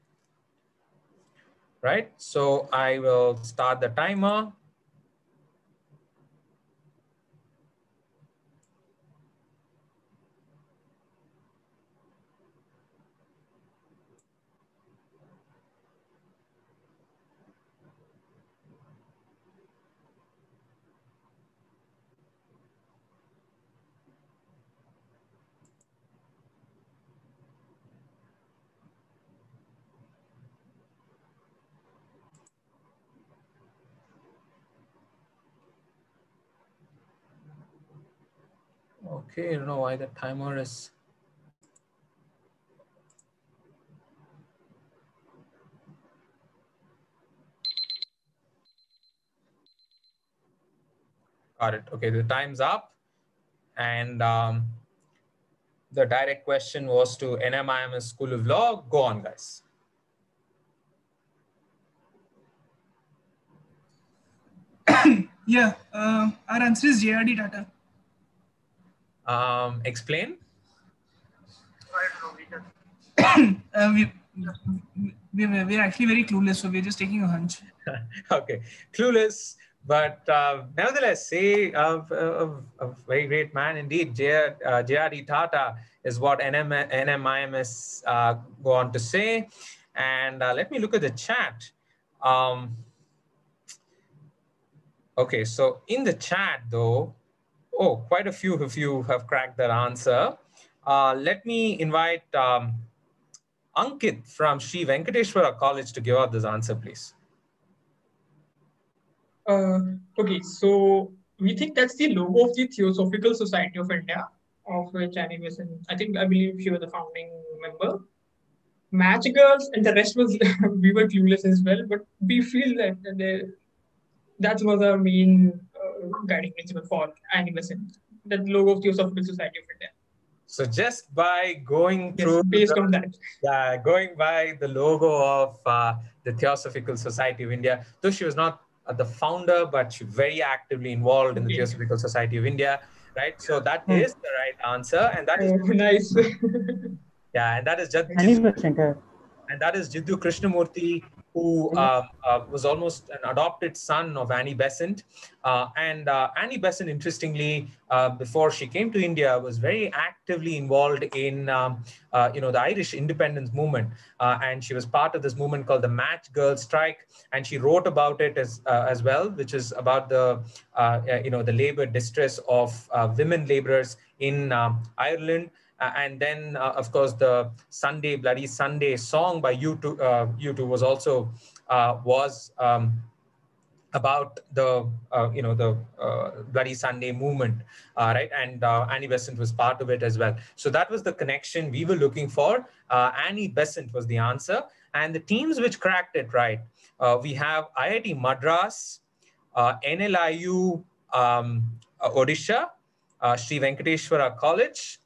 Right, so I will start the timer. Okay, I don't know why the timer is. Got it. Okay, the time's up. And um, the direct question was to NMIMS School of Law. Go on, guys. (coughs) yeah, uh, our answer is JRD Tata. Um, explain. (coughs) uh, we, we, we're actually very clueless, so we're just taking a hunch. (laughs) okay, clueless. But uh, nevertheless, say a, a, a, very great man indeed. J- uh, J.R.D. Tata is what NM, NMIMS uh, go on to say. And uh, let me look at the chat. Um, okay, so in the chat though, oh, quite a few of you have cracked that answer. Uh, let me invite um, Ankit from Sri Venkateswara College to give out this answer, please. Uh, okay, so we think that's the logo of the Theosophical Society of India, of which Annie was, in, I think, I believe she was the founding member. Match Girls and the rest was, (laughs) we were clueless as well, but we feel that they, that was our main guiding principle for Annie Besant, the logo of Theosophical Society of India. So just by going Yes, through based the- on that. yeah, going by the logo of uh, the Theosophical Society of India, though she was not uh, the founder, but she very actively involved in the Okay. Theosophical Society of India, right? So that Hmm. is the right answer, and that is Oh, (laughs) nice. yeah, and that is just Annie Besant, uh, and that is Jiddu Krishnamurti, who um, uh, was almost an adopted son of Annie Besant. Uh, and uh, Annie Besant, interestingly, uh, before she came to India, was very actively involved in, um, uh, you know, the Irish independence movement. Uh, and she was part of this movement called the Match Girl Strike. And she wrote about it as, uh, as well, which is about the, uh, uh, you know, the labor distress of uh, women laborers in um, Ireland. Uh, and then, uh, of course, the Sunday Bloody Sunday song by U2, uh, U2 was also uh, was um, about the uh, you know the uh, Bloody Sunday movement, right? And Annie Besant was part of it as well. So that was the connection we were looking for. Annie Besant was the answer, and the teams which cracked it right. We have IIT Madras, NLIU um, Odisha, Sri Venkateswara College,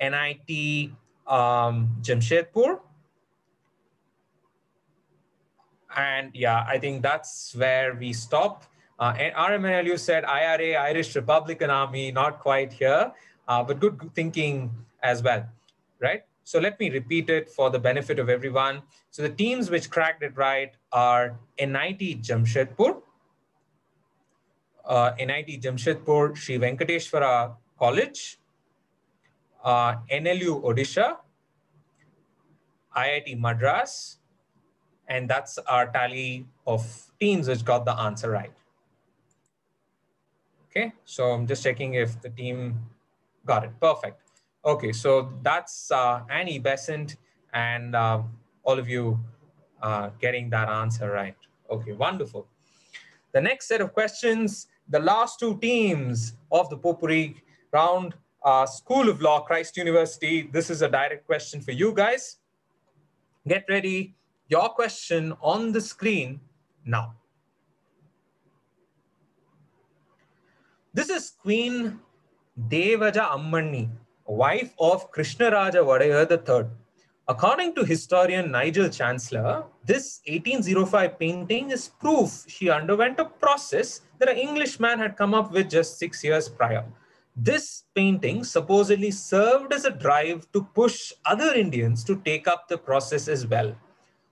NIT um, Jamshedpur. And yeah, I think that's where we stop. Uh, and RMNLU said IRA, Irish Republican Army, not quite here, uh, but good thinking as well, right? So let me repeat it for the benefit of everyone. So the teams which cracked it right are NIT Jamshedpur, uh, NIT Jamshedpur Sri Venkateswara College, uh, NLU Odisha, IIT Madras, and that's our tally of teams which got the answer right. Okay, so I'm just checking if the team got it. Perfect. Okay, so that's uh, Annie Besant and uh, all of you uh, getting that answer right. Okay, wonderful. The next set of questions, the last two teams of the Potpourri round, uh, School of Law, Christ University. This is a direct question for you guys. Get ready. Your question on the screen now. This is Queen Devaja Ammani, wife of Krishna Krishnaraja Wodeyar III. According to historian Nigel Chancellor, this 1805 painting is proof she underwent a process that an Englishman had come up with just six years prior. This painting supposedly served as a drive to push other Indians to take up the process as well.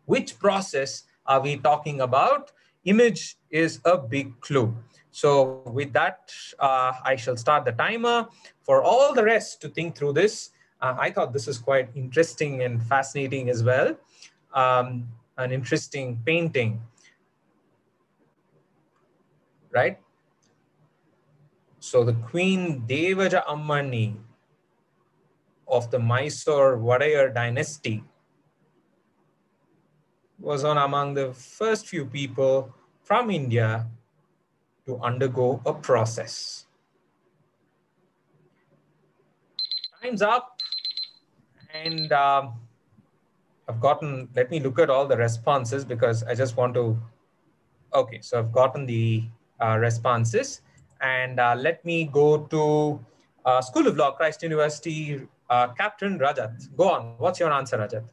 Which process are we talking about? Image is a big clue. So with that, uh, I shall start the timer. For all the rest to think through this, uh, I thought this is quite interesting and fascinating as well. Um, an interesting painting, right? So the Queen Devaja Ammani of the Mysore Wodeyar dynasty was one among the first few people from India to undergo a process. Time's up. And um, I've gotten, let me look at all the responses because I just want to, okay, so I've gotten the uh, responses. And uh, let me go to uh, School of Law, Christ University, uh, Captain Rajat. Go on. What's your answer, Rajat?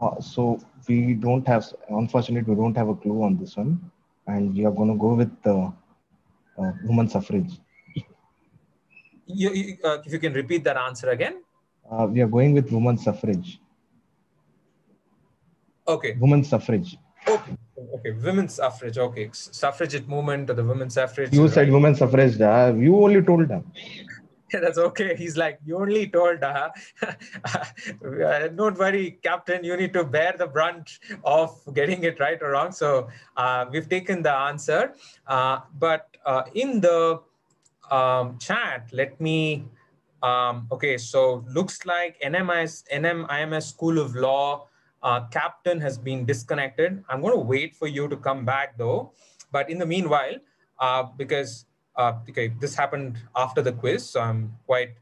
Uh, so we don't have, unfortunately, we don't have a clue on this one, and we are going to go with uh, uh, women suffrage. You, you, uh, if you can repeat that answer again. Uh, we are going with women suffrage. Okay. Women suffrage. Okay. Okay, women's suffrage. Okay, suffragette movement or the women's suffrage. You said women's suffrage. Uh, you only told them. (laughs) Yeah, that's okay. He's like, you only told, (laughs) uh, don't worry, Captain, you need to bear the brunt of getting it right or wrong. So uh, we've taken the answer. Uh, but uh, in the um, chat, let me, um, okay, so looks like NMIS, NMIMS School of Law uh, captain has been disconnected. I'm going to wait for you to come back though. But in the meanwhile, uh, because uh, okay, this happened after the quiz, so I'm quite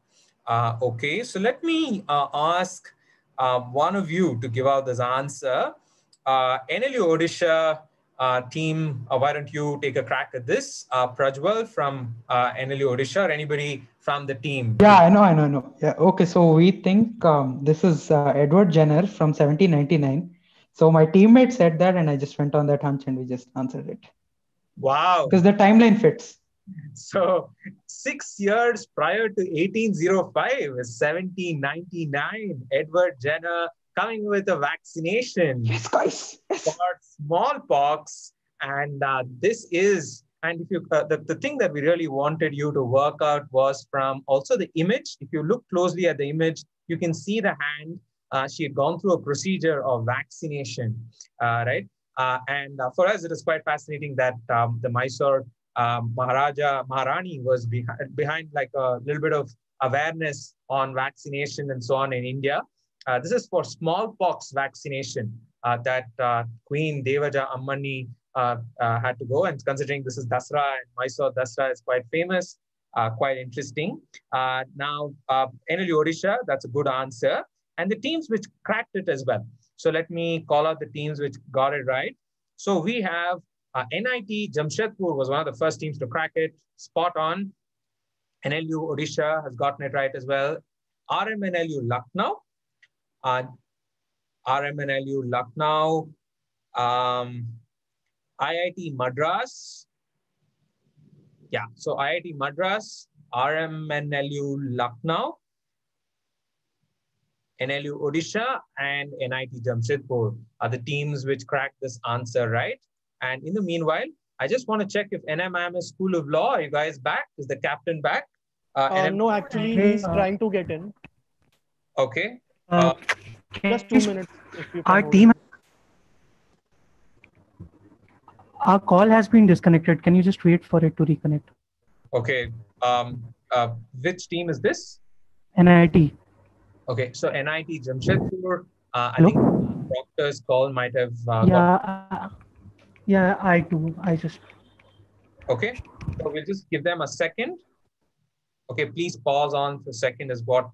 uh, okay. So let me uh, ask uh, one of you to give out this answer. Uh, NLU Odisha uh, team, uh, why don't you take a crack at this? Uh, Prajwal from uh, NLU Odisha or anybody from the team? Yeah, I know, I know, I know. Yeah, okay. So we think um, this is uh, Edward Jenner from 1799. So my teammate said that, and I just went on that hunch and we just answered it. Wow. Because the timeline fits. So six years prior to 1805, 1799, Edward Jenner coming with a vaccination yes, guys. Yes. for smallpox. And uh, this is, and if you, uh, the, the thing that we really wanted you to work out was from also the image. If you look closely at the image, you can see the hand. Uh, she had gone through a procedure of vaccination, uh, right? Uh, and uh, for us, it is quite fascinating that um, the Mysore um, Maharaja Maharani was behind, behind like a little bit of awareness on vaccination and so on in India. Uh, this is for smallpox vaccination uh, that uh, Queen Devaja Ammani uh, uh, had to go. And considering this is Dasra and Mysore Dasra is quite famous, quite interesting. now, uh, NLU Odisha, that's a good answer. And the teams which cracked it as well. So let me call out the teams which got it right. So we have NIT Jamshedpur was one of the first teams to crack it, spot on. NLU Odisha has gotten it right as well. RMNLU Lucknow, uh, RMNLU Lucknow, um, IIT Madras. Yeah, so IIT Madras, RMNLU Lucknow, NLU Odisha, and NIT Jamshedpur are the teams which cracked this answer right. And in the meanwhile, I just want to check if NMIMS School of Law, are you guys back? Is the captain back? Uh, uh, no, actually, he's trying to get in. Okay. Uh, just two minutes. Our team, our call has been disconnected. Can you just wait for it to reconnect? Okay. Um, uh, which team is this? NIT. Okay, so NIT Jamshedpur. Uh, I Hello? think doctor's call might have. Uh, yeah, got- uh, yeah, I do. I just Okay, so we'll just give them a second. Okay, please pause on for a second is what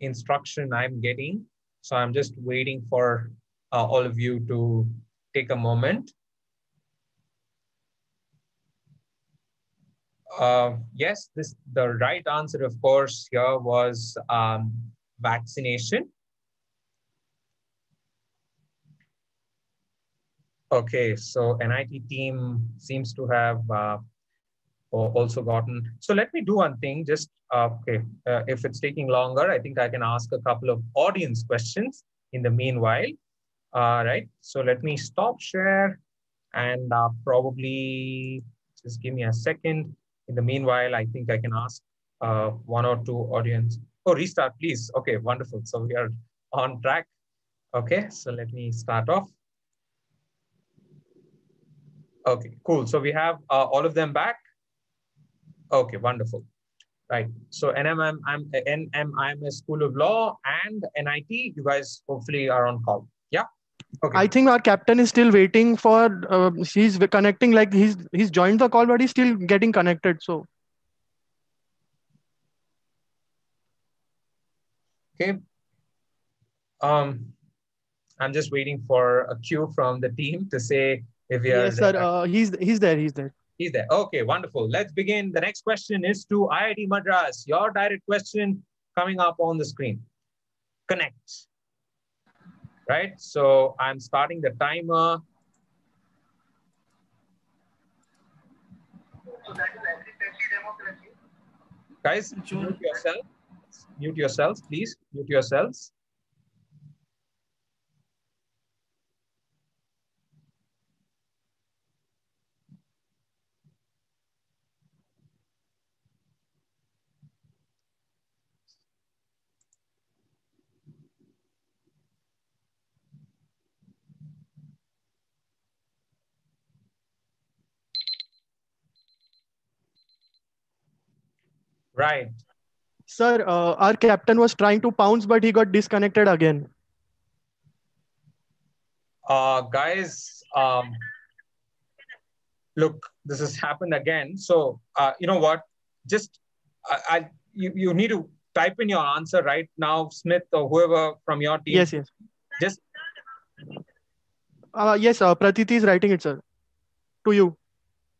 instruction I'm getting. So I'm just waiting for uh, all of you to take a moment. Uh, yes, this the right answer, of course, here was um, vaccination. Okay, so NIT team seems to have uh, also gotten. So let me do one thing. Just uh, okay, uh, if it's taking longer, I think I can ask a couple of audience questions in the meanwhile. All right. So let me stop share and uh, probably just give me a second. In the meanwhile, I think I can ask uh, one or two audience. Oh, restart, please. Okay, wonderful. So we are on track. Okay, so let me start off. Okay, cool. So we have uh, all of them back. Okay, wonderful. Right. So NMM, I'm NMIMS School of Law and NIT. You guys hopefully are on call. Yeah. Okay. I think our captain is still waiting for. Uh, he's connecting. Like he's he's joined the call, but he's still getting connected. So Okay. Um, I'm just waiting for a cue from the team to say if we are. yes, sir. Uh, he's he's there. He's there. He's there. Okay, wonderful. Let's begin. The next question is to IIT Madras. Your direct question coming up on the screen. Connect. Right. So I'm starting the timer. Guys, mute yourself. Mute yourselves, please. Mute yourselves. Right. Sir, uh, our captain was trying to pounce, but he got disconnected again. Uh, guys, um, look, this has happened again. So, uh, you know what? Just, I, I you, you need to type in your answer right now, Smith or whoever from your team. Yes, yes. Just, Uh, yes, uh, Pratiti is writing it, sir. To you.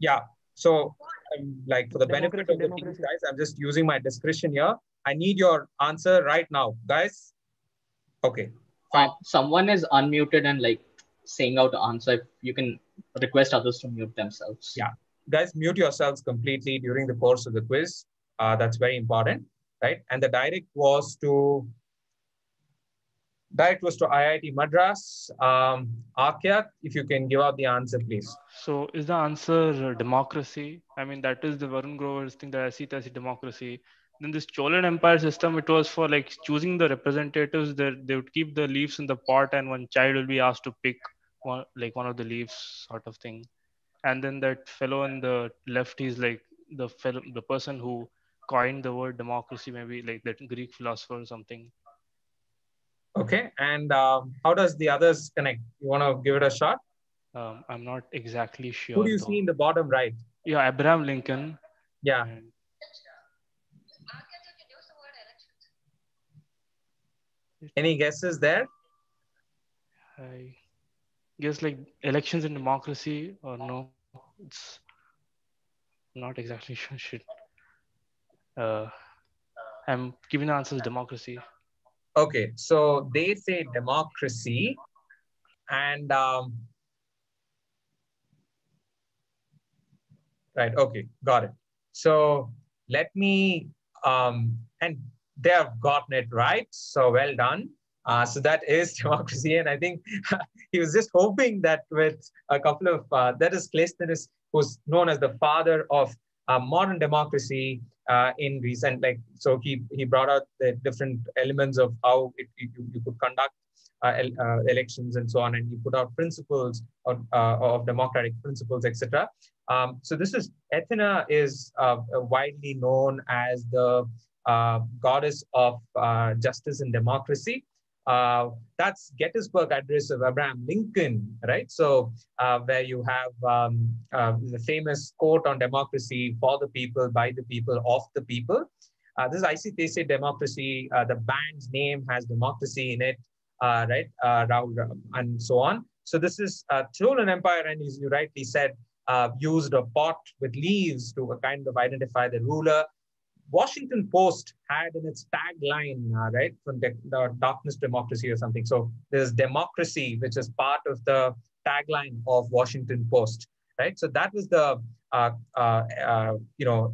yeah. So, um, like for the benefit of the team, guys, I'm just using my discretion here. I need your answer right now, guys. Okay. Uh, someone is unmuted and like saying out the answer. If you can request others to mute themselves. Yeah. Guys, mute yourselves completely during the course of the quiz. Uh, that's very important, right? And the direct was to direct was to IIT Madras. Um, Akyat, if you can give out the answer, please. So is the answer uh, democracy? I mean, that is the Varun Grover's thing that I see as democracy. Then this Cholan Empire system, it was for like choosing the representatives that they would keep the leaves in the pot and one child will be asked to pick one, like one of the leaves sort of thing. And then that fellow on the left, he's like the fellow, the person who coined the word democracy, maybe like that Greek philosopher or something. Okay. And um, how does the others connect? You want to give it a shot? Um, I'm not exactly sure. Who do you though. see in the bottom right? Yeah, Abraham Lincoln. Yeah. Any guesses there? I guess like elections in democracy or no, it's not exactly (laughs) sure. Shit. Uh, I'm giving the answers democracy. Okay, so they say democracy, and um, right. Okay, got it. So let me um, and they have gotten it right. So well done. Uh, so that (laughs) is democracy, and I think (laughs) he was just hoping that with a couple of uh, that is Cleisthenes, who's known as the father of uh, modern democracy uh, in recent like so he he brought out the different elements of how it, you, you could conduct uh, uh, elections and so on and he put out principles of, uh, of democratic principles etc um, so this is athena is uh, widely known as the uh, goddess of justice and democracy uh, that's Gettysburg Address of Abraham Lincoln, right? So, uh, where you have um, uh, the famous quote on democracy for the people, by the people, of the people. Uh, this is IC they say democracy. Uh, the band's name has democracy in it, uh, right? And so on. So, this is uh, Cholan Empire, and as you rightly said, used a pot with leaves to kind of identify the ruler. Washington Post had in its tagline, uh, right, from the, the darkness democracy or something. So there's democracy, which is part of the tagline of Washington Post, right? So that was the, uh, uh, uh, you know,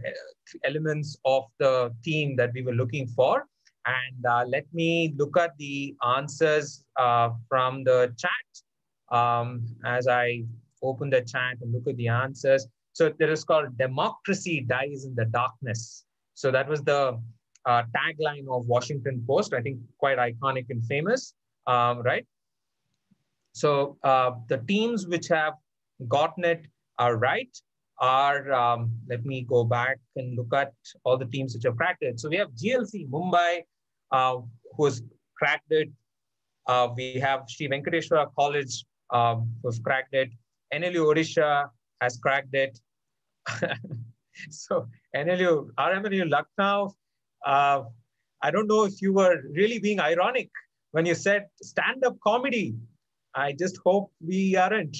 elements of the theme that we were looking for. And uh, let me look at the answers uh, from the chat um, as I open the chat and look at the answers. So there is called democracy dies in the darkness. So that was the uh, tagline of Washington Post. I think quite iconic and famous, um, right? So uh, the teams which have gotten it are right are, um, let me go back and look at all the teams which have cracked it. So we have GLC Mumbai, uh, who's cracked it. Uh, we have Sri Venkateswara College, um, who's cracked it. NLU Odisha has cracked it. (laughs) so NLU, RMLU Lucknow, uh, I don't know if you were really being ironic when you said stand-up comedy. I just hope we aren't.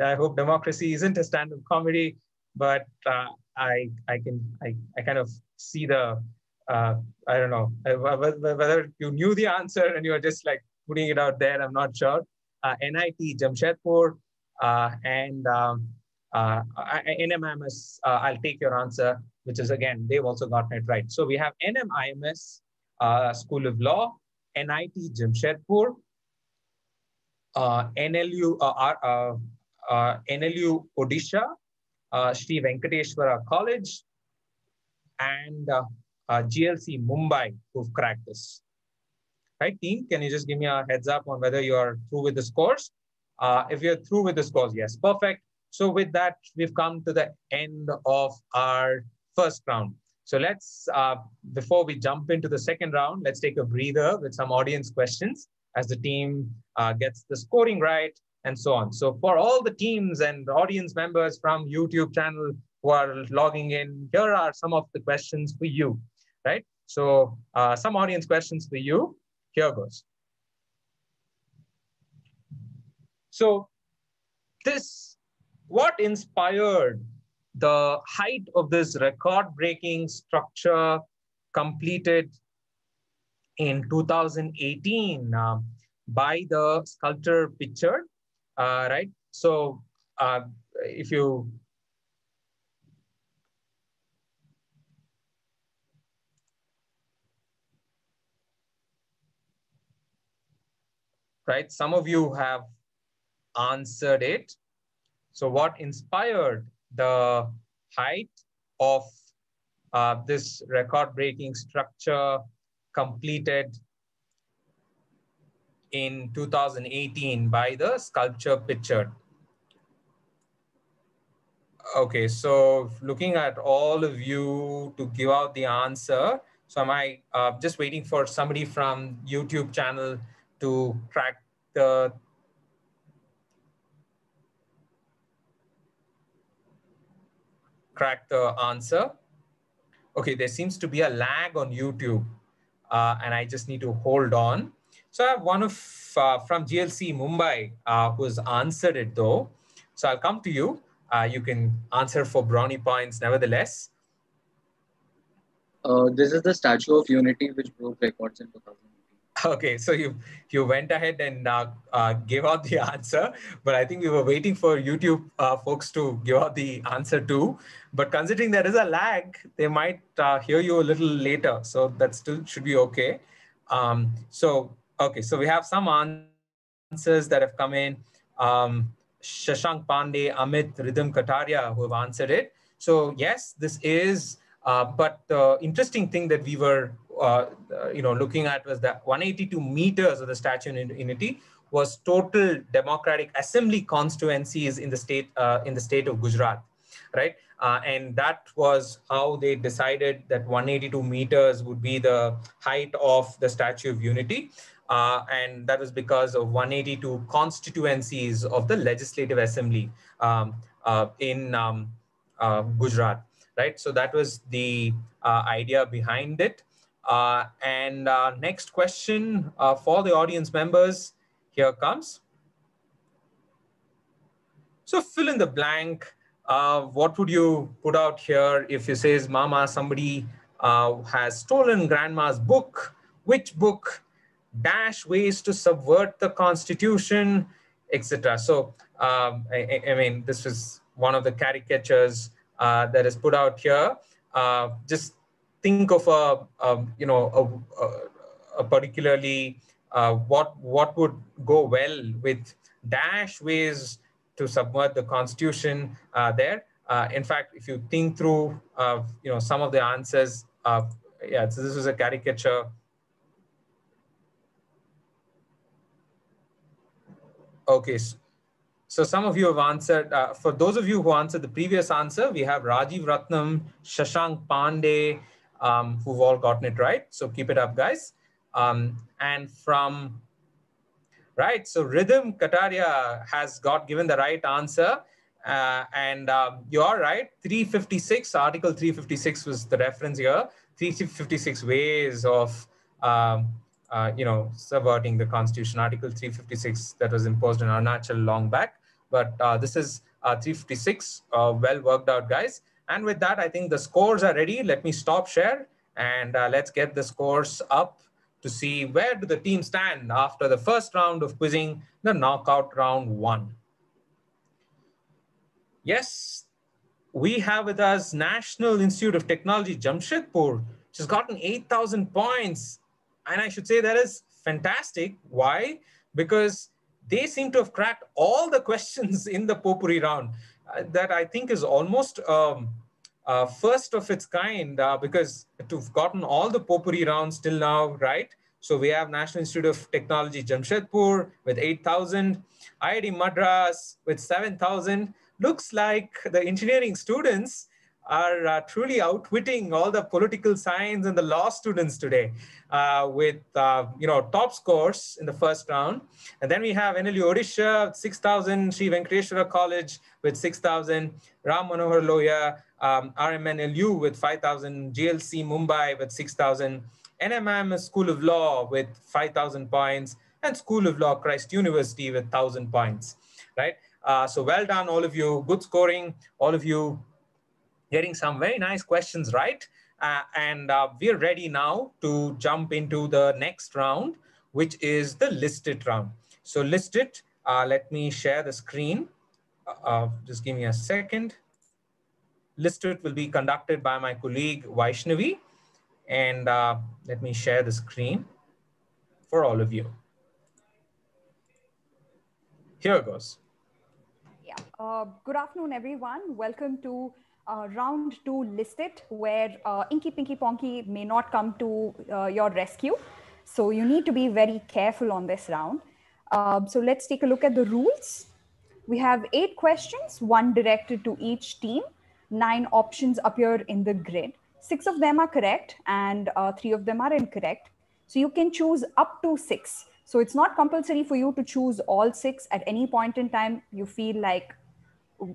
I hope democracy isn't a stand-up comedy, but uh, I I can I, I kind of see the uh, I don't know whether you knew the answer and you were just like putting it out there. I'm not sure. Uh, NIT Jamshedpur uh, and um, uh, NMIMS, uh, I'll take your answer, which is again, they've also gotten it right. So we have NMIMS, uh, School of Law, NIT Jamshedpur, uh, NLU, uh, uh, NLU Odisha, Sri Venkateswara College, and GLC Mumbai who've cracked this. Right, team, can you just give me a heads up on whether you're through with the scores? if you're through with the scores, yes, perfect. So with that, we've come to the end of our first round. So let's, uh, before we jump into the second round, let's take a breather with some audience questions as the team uh, gets the scoring right and so on. So for all the teams and audience members from YouTube channel who are logging in, here are some of the questions for you, right? So uh, some audience questions for you. Here goes. So this, what inspired the height of this record-breaking structure completed in 2018 uh, by the sculptor pictured, uh, right? So uh, if you right? Some of you have answered it. So what inspired the height of uh, this record-breaking structure completed in 2018 by the sculpture pictured. Okay, so looking at all of you to give out the answer. So am I uh, just waiting for somebody from YouTube channel to crack the crack the answer. Okay, there seems to be a lag on YouTube uh, and I just need to hold on. So I have one of uh, from GLC Mumbai uh, who's answered it though. So I'll come to you. Uh, you can answer for brownie points nevertheless. Uh, this is the Statue of Unity which broke records in 2000. Okay, so you you went ahead and uh, uh, gave out the (laughs) answer, but I think we were waiting for YouTube uh, folks to give out the answer too. But considering there is a lag, they might uh, hear you a little later, so that still should be okay. Um, so okay, so we have some answers that have come in. Um, Shashank Pandey, Amit, Rhythm Kataria, who have answered it. So yes, this is. Uh, but the interesting thing that we were uh, you know, looking at was that 182 meters of the Statue of Unity was total Democratic Assembly constituencies in the state uh, in the state of Gujarat, right? Uh, and that was how they decided that 182 meters would be the height of the Statue of Unity. Uh, and that was because of 182 constituencies of the Legislative Assembly um, uh, in um, uh, Gujarat, right? So that was the idea behind it. Uh, and uh, next question uh, for the audience members, here comes. So fill in the blank. Uh, what would you put out here if you says, Mama, somebody uh, has stolen grandma's book? Which book? Dash ways to subvert the constitution, etc. So, um, I, I, mean, this is one of the caricatures uh, that is put out here. just think of a, you know a, a, a particularly uh, what what would go well with dash ways to subvert the constitution uh, there. Uh, in fact, if you think through uh, you know some of the answers, uh, yeah, so this is a caricature. Okay, so, so some of you have answered. Uh, for those of you who answered the previous answer, we have Rajiv Ratnam, Shashank Pandey, um, who've all gotten it right. So keep it up, guys. Um, and from, right, so Rhythm Kataria has got given the right answer. Uh, and um, you are right, 356, Article 356 was the reference here. 356 ways of, um, uh, you know, subverting the constitution. Article 356 that was imposed in Arunachal long back. But uh, this is uh, 356, uh, well worked out, guys. And with that, I think the scores are ready. Let me stop share and uh, let's get the scores up to see where do the teams stand after the first round of quizzing, the knockout round one. Yes, we have with us National Institute of Technology, Jamshedpur, which has gotten 8,000 points. And I should say that is fantastic. Why? Because they seem to have cracked all the (laughs) questions in the potpourri round. Uh, that I think is almost um, uh, first of its kind uh, because we've gotten all the potpourri rounds till now, right? So we have National Institute of Technology Jamshedpur with 8,000, IIT Madras with 7,000. Looks like the engineering students are uh, truly outwitting all the political science and the law students today uh, with, uh, you know, top scores in the first round. And then we have NLU Odisha, 6,000, Sri Venkateswara College with 6,000, Ram Manohar Lohia, um, RMNLU with 5,000, GLC Mumbai with 6,000, NMM School of Law with 5,000 points, and School of Law Christ University with 1,000 points, right? Uh, so well done, all of you. Good scoring, all of you getting some very nice questions right. Uh, and uh, we're ready now to jump into the next round, which is the listed round. So listed, uh, let me share the screen. Uh, uh, just give me a second. Listed will be conducted by my colleague Vaishnavi. And uh, let me share the screen for all of you. Here it goes. Yeah. Good afternoon, everyone. Welcome to uh, round two listed, where uh, Inky Pinky Ponky may not come to uh, your rescue. So you need to be very careful on this round. Um, so let's take a look at the rules. We have eight questions, one directed to each team. Nine options appear in the grid. Six of them are correct and uh, three of them are incorrect. So you can choose up to six. So it's not compulsory for you to choose all six at any point in time. You feel like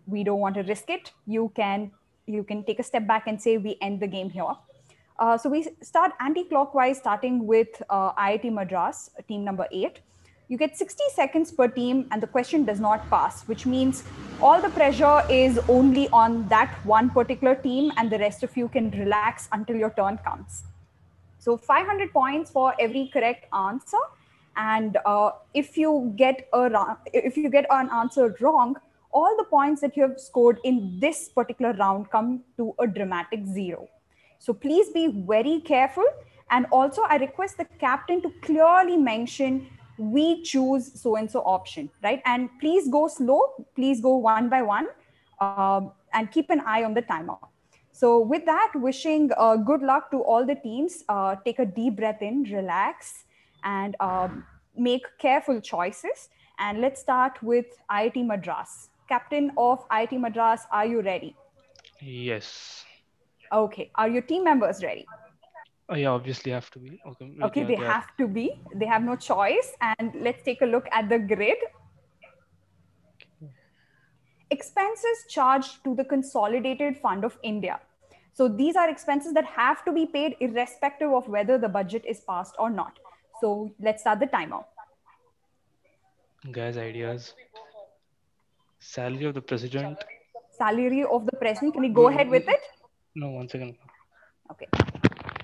we don't want to risk it. You can you can take a step back and say we end the game here. Uh, so we start anti-clockwise, starting with uh, IIT Madras, team number eight. You get 60 seconds per team, and the question does not pass, which means all the pressure is only on that one particular team, and the rest of you can relax until your turn comes. So 500 points for every correct answer, and uh, if you get a if you get an answer wrong, all the points that you have scored in this particular round come to a dramatic zero. So please be very careful. And also, I request the captain to clearly mention we choose so and so option, right? And please go slow. Please go one by one um, and keep an eye on the timer. So, with that, wishing uh, good luck to all the teams. Uh, take a deep breath in, relax, and um, make careful choices. And let's start with IIT Madras captain of IIT Madras, are you ready? Yes. Okay. Are your team members ready? Oh, yeah, obviously have to be. Okay, okay they, they have to be. They have no choice. And let's take a look at the grid. Expenses charged to the Consolidated Fund of India. So these are expenses that have to be paid irrespective of whether the budget is passed or not. So let's start the timer. Guys, ideas. Salary of the president. Salary of the president. Can we go ahead with it? No, one second. Okay.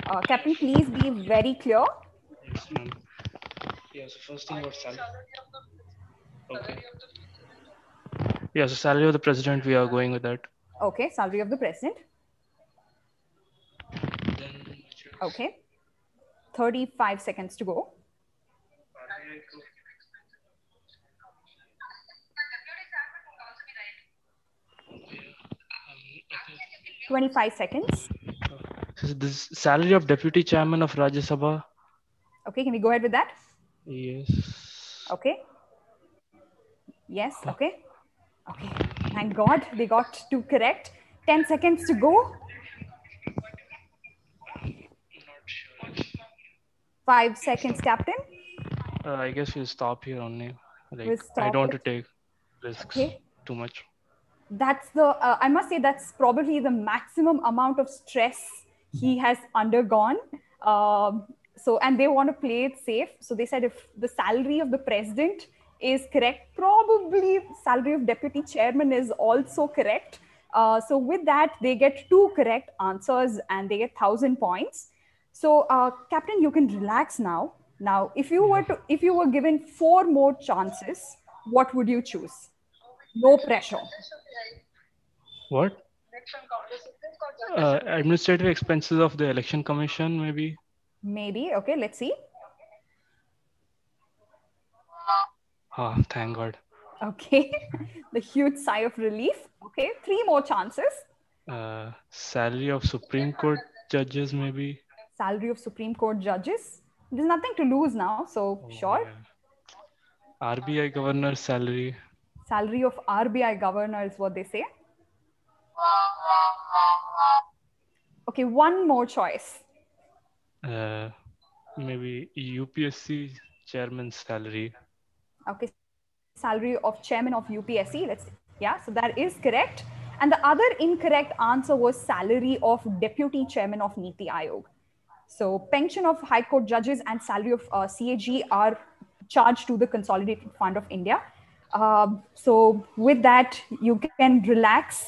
Uh, Captain, please be very clear. Yes, ma'am. Yeah, so first thing about salary. Okay. Yeah, so salary of the president, we are going with that. Okay, salary of the president. Okay. 35 seconds to go. 25 seconds. This salary of deputy chairman of Rajya Sabha. Okay, can we go ahead with that? Yes. Okay. Yes, okay. Okay, thank God they got two correct. 10 seconds to go. Five seconds, Captain. Uh, I guess we'll stop here only. Like, We'll I don't want to take risks Okay. too much. That's the uh, i must say that's probably the maximum amount of stress he has undergone. Um, so and they want to play it safe. So they said if the salary of the president is correct probably salary of deputy chairman is also correct. Uh, so with that they get two correct answers and they get 1000 points. So uh, captain you can relax now. Now if you were to if you were given four more chances what would you choose no pressure What? Uh, administrative expenses of the election commission, maybe. Maybe. Okay, let's see. Ah, thank God. Okay. (laughs) the huge sigh of relief. Okay, three more chances. Uh, salary of Supreme Court judges, maybe. Salary of Supreme Court judges. There's nothing to lose now, so sure. RBI governor's salary. Salary of RBI governor is what they say. Okay, one more choice. Uh, maybe UPSC chairman's salary. Okay, salary of chairman of UPSC. Let's yeah, so that is correct. And the other incorrect answer was salary of deputy chairman of Niti Aayog. So pension of High Court judges and salary of uh, CAG are charged to the Consolidated Fund of India. Um, so with that, you can relax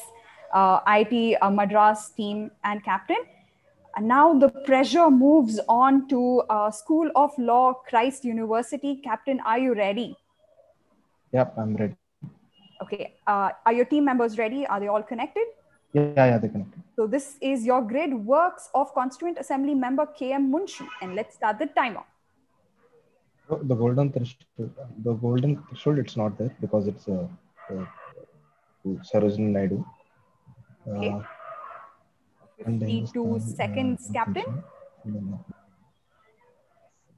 uh, IT uh, Madras team and captain. And now the pressure moves on to uh, School of Law, Christ University. Captain, are you ready? Yep, I'm ready. Okay. Uh, are your team members ready? Are they all connected? Yeah, yeah, they're connected. So this is your grid works of Constituent Assembly member KM Munshi. And let's start the timer. Oh, The golden threshold, the golden threshold, it's not there because it's a, uh Sarojini Naidu. Okay. Uh, and 52 seconds, Captain.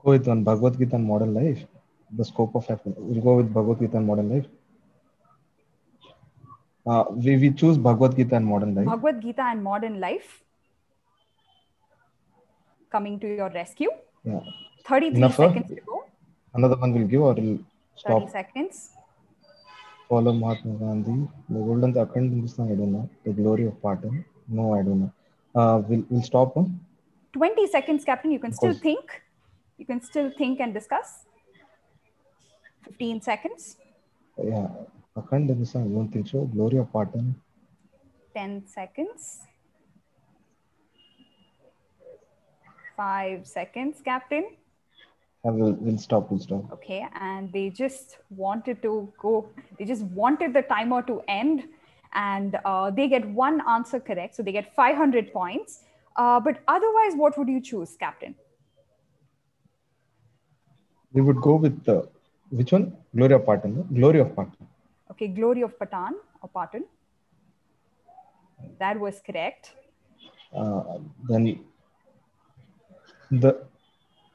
Go with one Bhagavad Gita and modern life. The scope of happiness. We'll go with Bhagavad Gita and modern life. Uh, we, we choose Bhagavad Gita and modern life. Bhagavad Gita and modern life. Coming to your rescue. Yeah. 33 Enough, seconds. Another one will give or will 30 seconds. Follow Mahatma Gandhi. The golden Akhand Hindustan, I don't know. The glory of pardon. No, I don't know. Uh, we'll, we'll stop. Huh? 20 seconds, Captain. You can still think. You can still think and discuss. 15 seconds. Yeah. Akhand Hindustan, I don't think so. Glory of Patan. 10 seconds. Five seconds, Captain. We'll, we'll stop. We'll stop. Okay, and they just wanted to go, they just wanted the timer to end, and uh, they get one answer correct. So they get 500 points. Uh, but otherwise, what would you choose, Captain? We would go with which one? Glory of Patan. no? Glory of Patan. Okay, Glory of Patan or Patan. That was correct. Uh, then the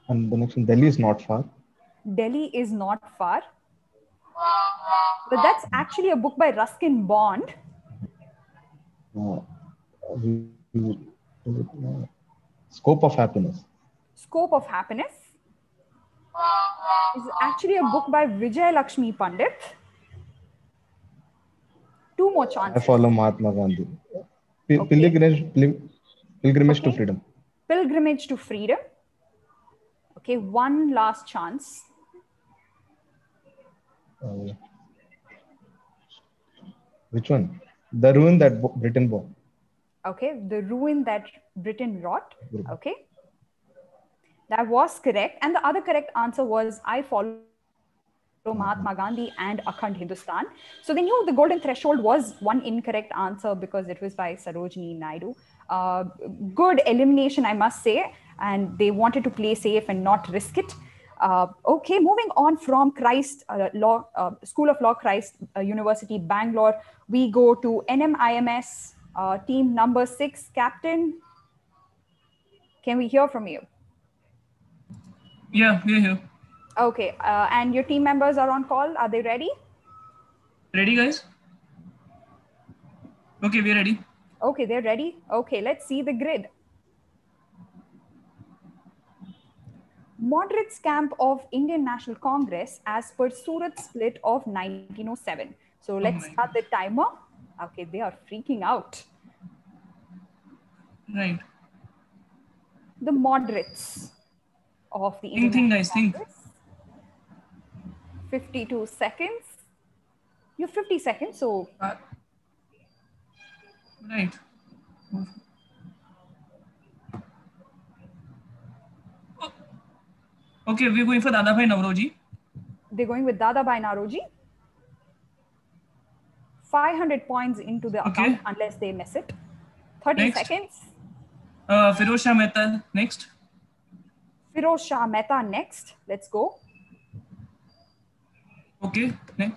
and the next one, Delhi is not far. Delhi is not far. But that's actually a book by Ruskin Bond. Uh, we, we would go with, scope of happiness. Scope of Happiness is actually a book by Vijay Lakshmi Pandit. Two more chances. I follow Mahatma Gandhi. Pil- Pilgrimage, pil- pilgrimage to freedom. Pilgrimage to Freedom. Okay, one last chance. Uh, which one? The ruin that Britain bought. Okay, the ruin that Britain wrought. Okay, that was correct. And the other correct answer was I follow Mahatma Gandhi and Akhand Hindustan. So they knew the golden threshold was one incorrect answer because it was by Sarojini Naidu. Uh, good elimination, I must say. And they wanted to play safe and not risk it. Uh, okay, moving on from Christ uh, Law uh, School of Law, Christ uh, University, Bangalore, we go to NMIMS uh, team number six, Captain. Can we hear from you? Yeah, we're here. Okay, uh, and your team members are on call. Are they ready? Ready, guys? Okay, we're ready. Okay, they're ready. Okay, let's see the grid. Moderates camp of Indian National Congress as per Surat split of 1907. So oh let's my start the timer. Okay, they are freaking out. Right. The moderates of the Indian think, National think. Congress. 52 seconds. You have 50 seconds, so uh, Right. Okay, we're going for Dadabhai Naoroji. they're going with Dadabhai Naoroji. 500 points into the account Okay. unless they miss it. 30 Next. seconds. Uh, Firoz Shah Mehta next. Firoz Shah Mehta next. Let's go. Okay. Ne-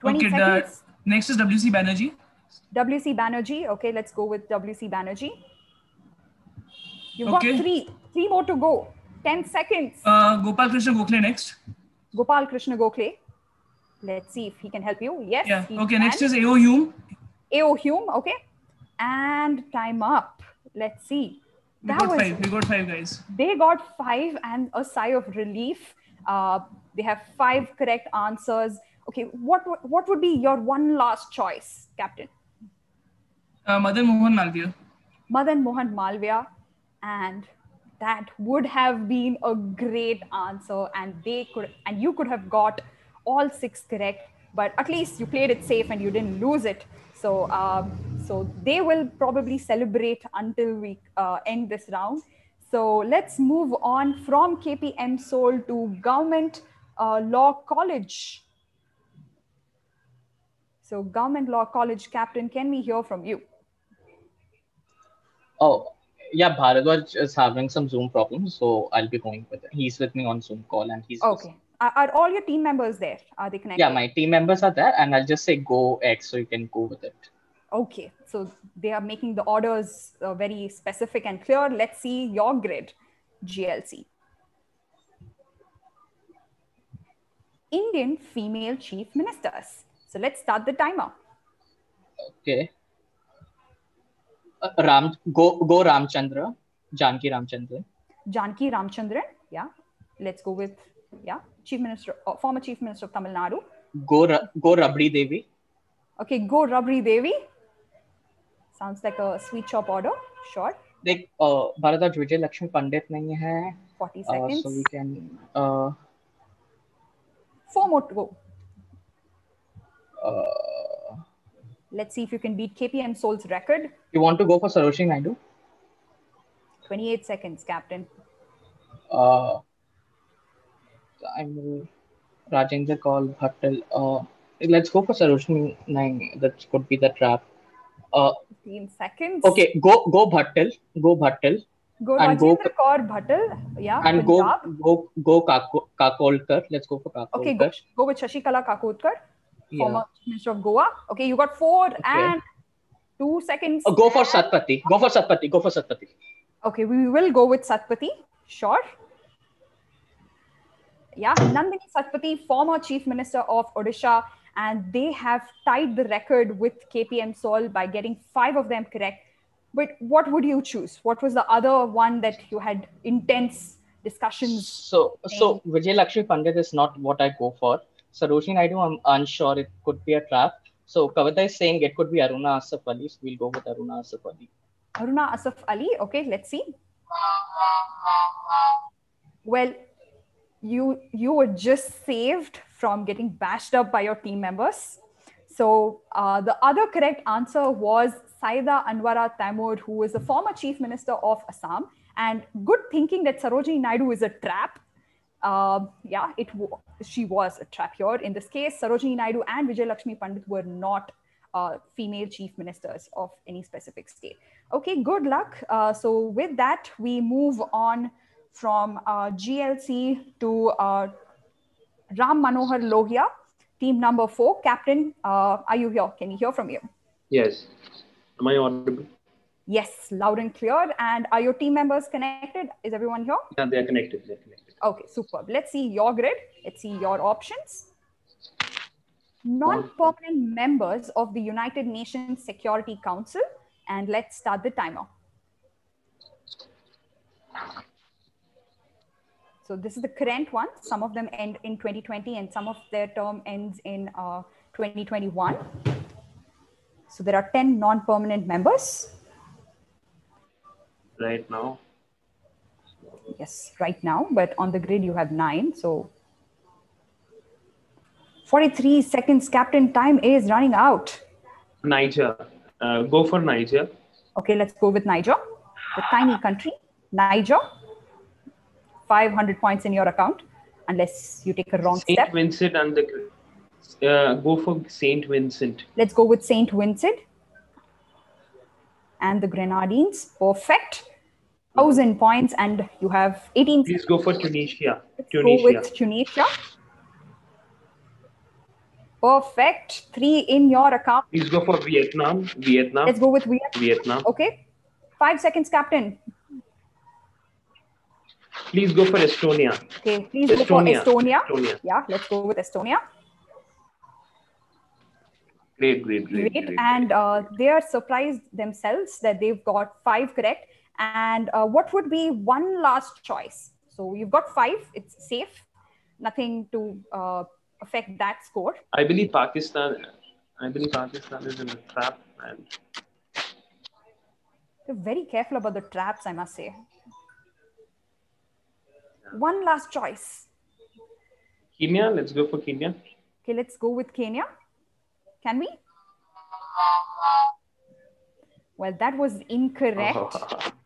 20 okay. seconds. The next is WC Banerjee. WC Banerjee. Okay, let's go with WC Banerjee. You've Okay. got three, three more to go. 10 seconds. Uh, Gopal Krishna Gokhale next. Gopal Krishna Gokhale. Let's see if he can help you. Yes. Yeah. Okay. can. Next is AO Hume. AO Hume. Okay. And time up. Let's see. We got was five. We got five guys. they got five and a sigh of relief. Uh, they have five correct answers. Okay, what what would be your one last choice, Captain? Uh, Madan Mohan Malviya. Madan Mohan Malviya, and that would have been a great answer, and they could and you could have got all six correct. But at least you played it safe and you didn't lose it. So um, so they will probably celebrate until we uh, end this round. So let's move on from KPMSOL to Government uh, Law College. So Government Law College Captain, can we hear from you? Oh, yeah, Bharadwaj is having some Zoom problems, so I'll be going with it. He's with me on Zoom call and he's Okay. Are, are all your team members there? Are they connected? yeah, my team members are there, and I'll just say go X so you can go with it. Okay. So they are making the orders uh, very specific and clear. Let's see your grid, GLC. Indian female chief ministers. So let's start the timer. Okay. Ram गो गो रामचंद्र जानकी रामचंद्र। जानकी रामचंद्रन या let's go with या chief minister former chief minister of Tamil Nadu go go Rabri Devi. Okay go Rabri Devi. Sounds like a sweet shop order short देख भारत आज विजय लक्ष्मी पंडित नहीं है। 40 seconds so we can for more to go Let's see if you can beat KPMSOL's record. you want to go for Sarojini Naidu 28 seconds, Captain. uh, I'm Rajendra Kaul Bhattal uh, let's go for Sarojini Naidu that could be the trap uh, 15 seconds. okay go go Bhattal go Bhattal Go and go Rajendra Kaur Bhattal. Yeah. and go Punjab. go go Kako- Kakodkar let's go for Kakodkar Okay, go, go with Shashikala Kakodkar, Yeah. Former Chief Minister of Goa. Okay, you got four and two seconds. Uh, go for Satpati go for Satpati go for Satpati Okay, we will go with Satpati. Sure. Yeah, Nandini Satpati, former Chief Minister of Odisha, and they have tied the record with KPMSOL by getting five of them correct. But what would you choose? What was the other one that you had intense discussions? So, so Vijay Lakshmi Pandit is not what I go for. Sarojini Naidu, I'm unsure. It could be a trap. So Kavita is saying it could be Aruna Asaf Ali. So we'll go with Aruna Asaf Ali. Aruna Asaf Ali. Okay, let's see. Well, you you were just saved from getting bashed up by your team members. So uh, the other correct answer was Saida Anwara Taimur, who is the former chief minister of Assam. And good thinking that Sarojini Naidu is a trap. Uh, yeah, it she was a trap here. In this case, Sarojini Naidu and Vijay Lakshmi Pandit were not uh, female chief ministers of any specific state. Okay, good luck. Uh, so with that, we move on from uh, GLC to uh, Ram Manohar Lohia, team number four. Captain, uh, are you here? Can we hear from you? Yes. Am I audible? Yes, loud and clear. And are your team members connected? Is everyone here? Yeah, they are connected. They are connected. Okay, superb. Let's see your grid. Let's see your options. Non-permanent members of the United Nations Security Council. And let's start the timer. So this is the current one. Some of them end in 2020 and some of their term ends in uh, 2021. So there are 10 non-permanent members. Right now. Yes, right now, but on the grid you have nine. So 43 seconds, Captain. Time is running out. Niger. Uh, go for Niger. Okay, let's go with Niger, the tiny country. Niger, 500 points in your account, unless you take a wrong Saint step. Vincent and the. Uh, go for Saint Vincent. Let's go with Saint Vincent and the Grenadines. Perfect. 1000 points, and you have 18 Please go for Tunisia. Let's go Tunisia. with Tunisia. Perfect. Three in your account. Please go for Vietnam. Vietnam. Let's go with Vietnam. Vietnam. Okay. Five seconds, Captain. Please go for Estonia. Okay. Please go for Estonia. Estonia. Estonia. Yeah. Let's go with Estonia. Great, great, great. Great. great. And uh, they are surprised themselves that they've got five correct. And uh, what would be one last choice? So you've got five, it's safe, nothing to uh, affect that score. I believe Pakistan. I believe Pakistan is in a trap, and You're very careful about the traps, I must say. One last choice. Kenya. Let's go for Kenya. Okay, let's go with Kenya. Can we? Well, that was incorrect. (laughs)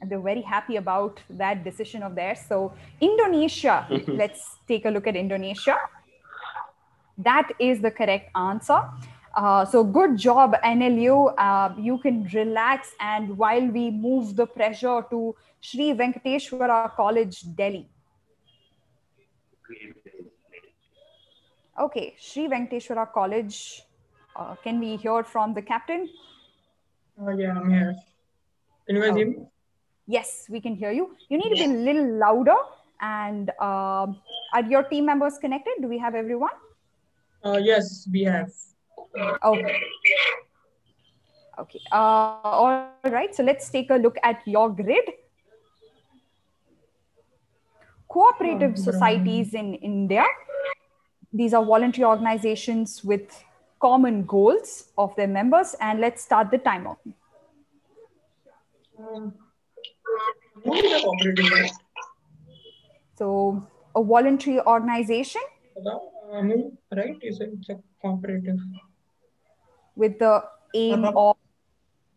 And they're very happy about that decision of theirs. So, Indonesia, (laughs) let's take a look at Indonesia. That is the correct answer. Uh, so, good job, NLU. Uh, you can relax. And while we move the pressure to Sri Venkateswara College, Delhi. Okay, Sri Venkateswara College. Uh, can we hear from the captain? Uh, yeah, I'm here. Can you guys hear me? Yes, we can hear you. You need to be a little louder. And um are your team members connected? Do we have everyone? Uh, yes, we have. Okay. Okay. Uh, all right. So let's take a look at your grid. Cooperative societies in India. These are voluntary organizations with common goals of their members. And let's start the timer. Um, So, a voluntary organization right? You said it's a cooperative. with the aim of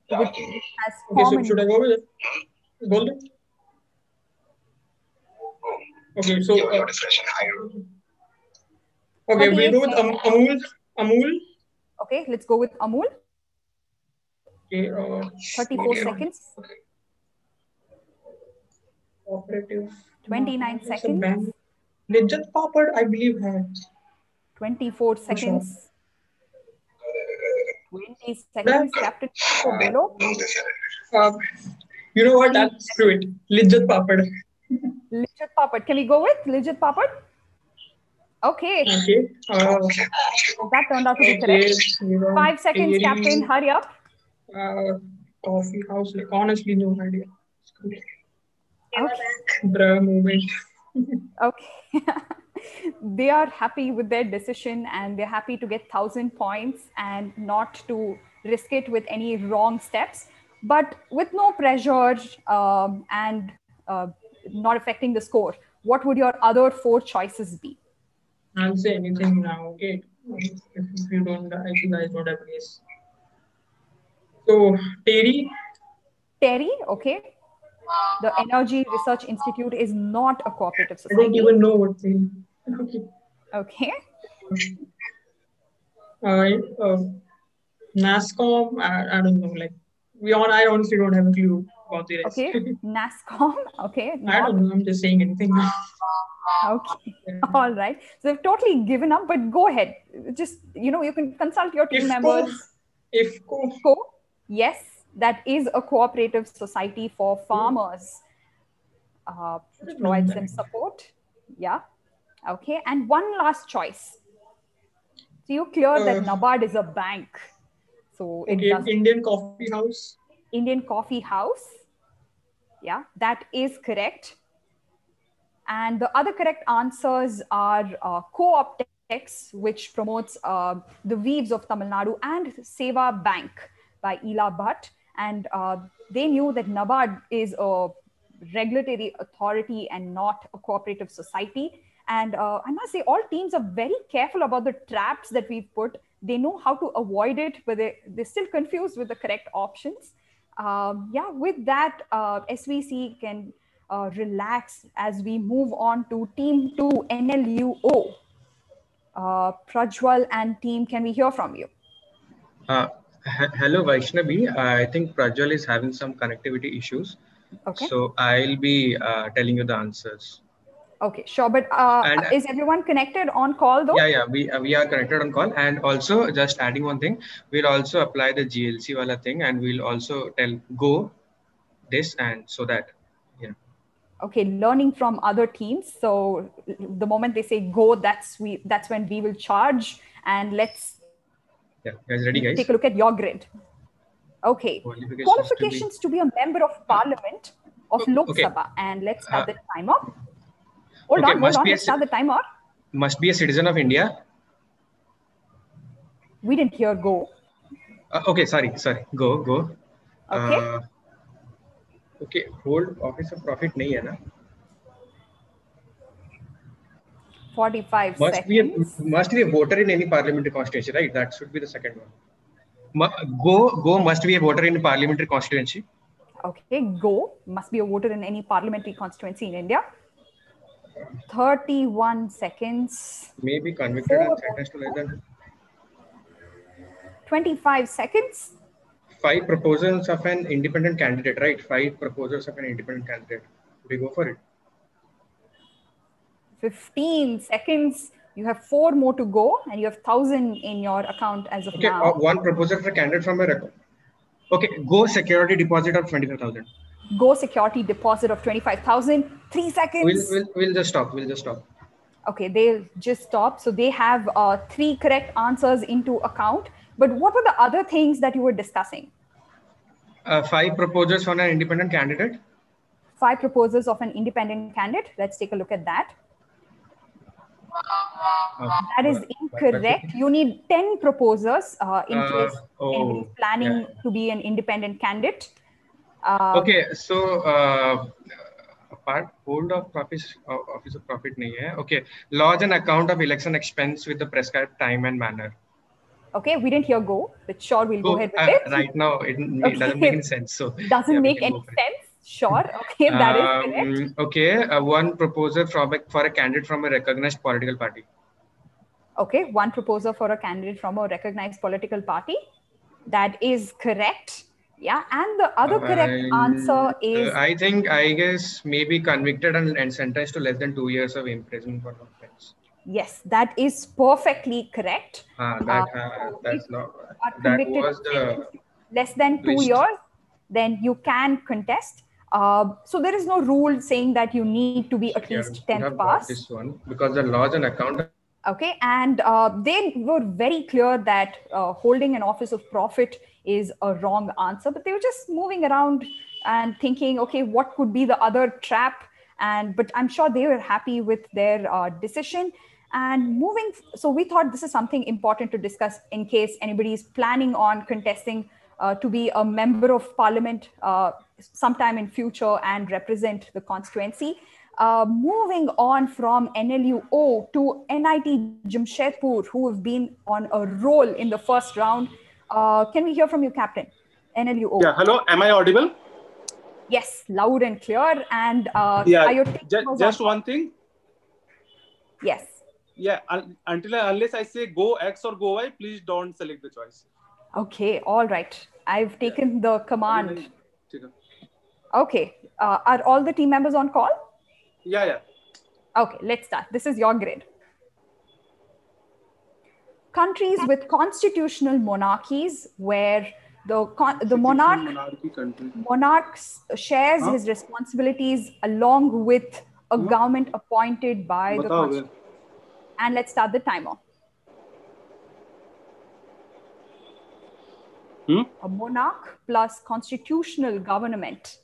with has Okay, so common should I go with it? Golden? Okay, so. Uh, okay, we'll go with Am- Amul. Amul. Okay, let's go with Amul. Okay, uh, 34 okay. seconds. Cooperative. 29 It's a seconds. bank. Lijjat Papad, I believe, has. 24 seconds. 20 seconds. Captain below. Uh, you know what? I'll screw it. Lijjat Papad. Lijjat Papad. Can we go with Lijjat Papad? Okay. Okay. Uh, That turned out to be correct. Five seconds, Captain. Hurry up. Uh, coffee house. Honestly, no idea. Okay. Bruh movement. Okay. (laughs) they are happy with their decision and they're happy to get 1000 points and not to risk it with any wrong steps but with no pressure um, and uh, not affecting the score what would your other four choices be I'll say anything now, okay? If, if you don't, if you guys don't have. So, TERI, TERI okay the energy research institute is not a cooperative society. I don't even know what they. Okay. okay Uh, uh, NASSCOM, I, I don't know. Like, we on, I honestly don't have a clue about the rest. okay (laughs) NASSCOM okay I don't know. I'm just saying anything. Okay. (laughs) All right. So they've totally given up, but go ahead. Just, you know, you can consult your team IFFCO. members. IFFCO. IFFCO. Yes, that is a cooperative society for farmers. Uh, which provides them support. Yeah. Okay. And one last choice. So you clear that Uh, NABARD is a bank. So it Okay, Indian Coffee House. Indian Coffee House. Yeah, that is correct. And the other correct answers are uh, Co-optex, which promotes uh, the weaves of Tamil Nadu, and SEWA Bank by Ila Bhatt. And uh, they knew that NABARD is a regulatory authority and not a cooperative society. And uh, I must say, all teams are very careful about the traps that we've put. They know how to avoid it, but they, they're still confused with the correct options. Um, yeah, with that, uh, SVC can uh, relax as we move on to Team 2 NLUO. Uh, Prajwal and team, can we hear from you? He- hello, Vaishnavi. I think Prajwal is having some connectivity issues. Okay. So I'll be uh, telling you the answers. Okay, sure. But uh, And- is everyone connected on call though? Yeah, yeah, we uh, we are connected on call. And also, just adding one thing, we'll also apply the GLC wala thing, and we'll also tell go this, and so that yeah. okay learning from other teams so the moment they say go that's we that's when we will charge and let's Yeah, guys, ready, guys? Take a look at your grid. Okay. Qualifications, Qualifications to be, a member of parliament of Lok okay. Sabha. And let's start Uh, the timer. Hold okay, on, hold on. be Let's start the timer. Must be a citizen of India. We didn't hear go. Uh, okay, sorry, sorry. Go, go. Okay. Uh, okay, hold office of profit nahi hai na? 45 Must seconds. be a must be a voter in any parliamentary constituency, right? That should be the second one. Go, go must be a voter in a parliamentary constituency. Okay, go must be a voter in any parliamentary constituency in India. 31 seconds. May be convicted and sentenced to less than 25 seconds. five proposals of an independent candidate, right? Five proposals of an independent candidate. We go for it. 15 seconds. You have four more to go, and you have 1,000 in your account as of Okay, now. uh, one proposal for a candidate from a record. Okay, go security deposit of 25,000. Go security deposit of 25,000. Three seconds. We'll, we'll, we'll just stop. We'll just stop. Okay, they'll just stop. So they have uh, three correct answers into account. But what were the other things that you were discussing? Uh, five proposals for an independent candidate. Five proposals of an independent candidate. Let's take a look at that. Uh, That is incorrect. You need 10 proposers uh, in Uh, case oh, is planning to be an independent candidate. Uh, okay, so uh, apart hold of profit uh, office of profit nahi hai. Okay, lodge an account of election expense with the prescribed time and manner. Okay, we didn't hear go, but sure, we'll go Oh, ahead with uh, it. right now it, it doesn't make any sense. So Doesn't yeah, make any go for it. sense. Sure. (laughs) Okay, that is correct. Um, okay, uh, one proposal from a, for a candidate from a recognized political party. Okay, one proposer for a candidate from a recognized political party. That is correct. Yeah, and the other correct And, answer is uh, I think I guess maybe convicted and, and sentenced to less than two years of imprisonment for offense. yes, that is perfectly correct. Ah, that uh, that's not that was the less than two twist. years, then you can contest. Uh, so there is no rule saying that you need to be at yeah, least we 10th have pass. this one because the laws and account Okay, and uh, they were very clear that uh, holding an office of profit is a wrong answer, but they were just moving around and thinking, okay, what could be the other trap? And but I'm sure they were happy with their uh, decision. And moving, so we thought this is something important to discuss in case anybody is planning on contesting to be a member of parliament uh, sometime in future and represent the constituency. Uh, moving on from NLUO to NIT Jamshedpur, who have been on a roll in the first round. Uh, can we hear from you, Captain? NLUO. Yeah, hello. Am I audible? Yes, loud and clear. And uh, Yeah. are your ju- just on? one thing. Yes. Yeah. un- until unless I say go X or go Y, please don't select the choice. Okay, all right. I've taken the command. Okay. Uh, are all the team members on call? Yeah, yeah. Okay, let's start. This is your grid. Countries with constitutional monarchies where the, con- the monarch, monarch shares huh? his responsibilities along with a huh? government appointed by the constitution. And let's start the timer. Hmm? A monarch plus constitutional government.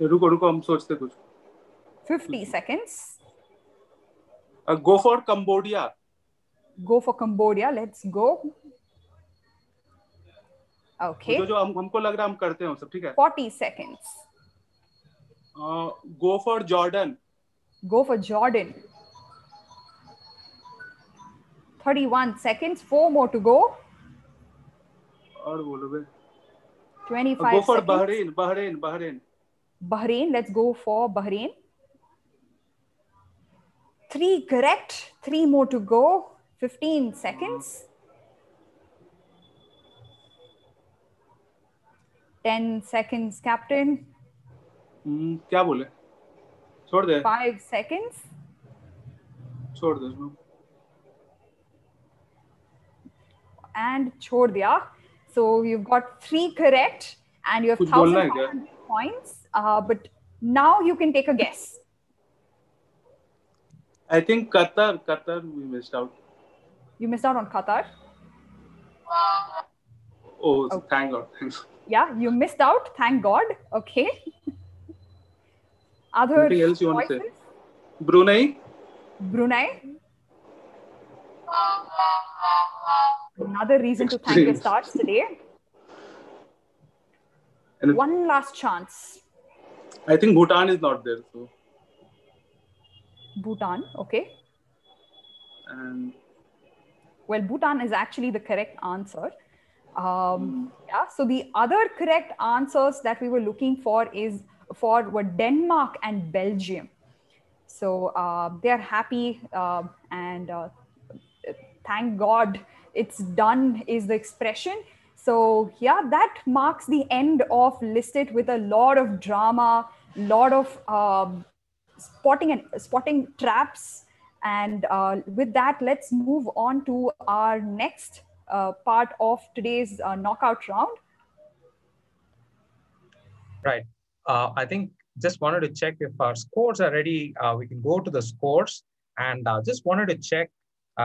रुको रुको हम सोचते कुछ 50 seconds. uh, go for Cambodia Go for Cambodia. Let's go. Okay. जो जो हम हमको लग रहा है हम करते हैं सब ठीक है 40 seconds. Go for Jordan Go for Jordan. 31 seconds. Four more to go. और बोलो बे 25 go for Bahrain Bahrain Bahrain Bahrain let's go for Bahrain three correct three more to go fifteen seconds ten seconds captain क्या बोले? छोड़ दे। Five seconds छोड़ दे and छोड़ दिया। So you've got three correct and you have thousand points. Uh, but now you can take a guess. I think Qatar, Qatar, we missed out. You missed out on Qatar? Oh, okay. thank God. Thanks. Yeah, you missed out. Thank God. Okay. (laughs) Other Anything else you want to say? Brunei? Brunei? Another reason to thank your stars today. And- One last chance. I think Bhutan is not there. So, Bhutan. Okay. and Well, Bhutan is actually the correct answer. Um, yeah. So the other correct answers that we were looking for is for were Denmark and Belgium. So uh, they're happy uh, and uh, thank God it's done is the expression. So yeah, that marks the end of listed with a lot of drama, lot of um, spotting and spotting traps. And uh, with that, let's move on to our next uh, part of today's uh, knockout round. Right. Uh, I think just wanted to check if our scores are ready. Uh, we can go to the scores and uh, just wanted to check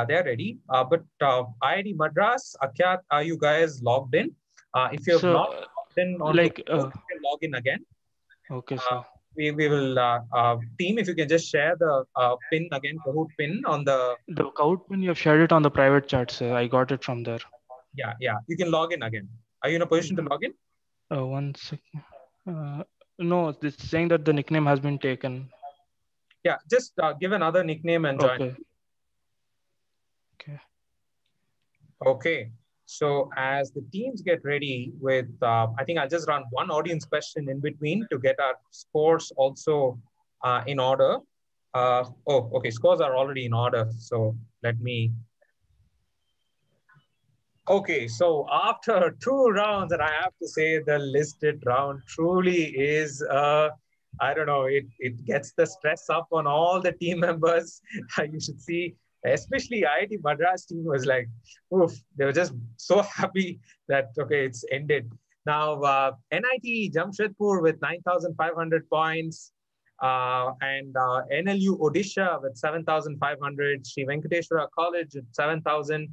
they're ready. Uh, but uh, IIT Madras, Akyat, are you guys logged in? Uh, if you have So, not logged in on like, uh, you can log in again. Okay, Uh, sir. we, we will, uh, uh, team, if you can just share the uh, pin again, Kahoot pin on the, The Kahoot pin you have shared it on the private chat, sir. I got it from there. yeah, yeah, you can log in again. Are you in a position to log in? Uh, one second. Uh, no, it's saying that the nickname has been taken. Yeah, just uh, give another nickname and join. Okay. Okay. Okay. So as the teams get ready with, uh, I think I'll just run one audience question in between to get our scores also uh, in order. Uh, oh, okay. Scores are already in order. So let me. Okay. So after (laughs) two rounds, and I have to say the listed round truly is, uh, I don't know, it, it gets the stress up on all the team (laughs) members. (laughs) you should see especially IIT Madras team was like, oof, they were just so (laughs) happy that, okay, it's ended. Now, uh, NIT Jamshedpur with 9,500 points uh, and uh, NLU Odisha with 7,500, Sri Venkateswara College with 7,000,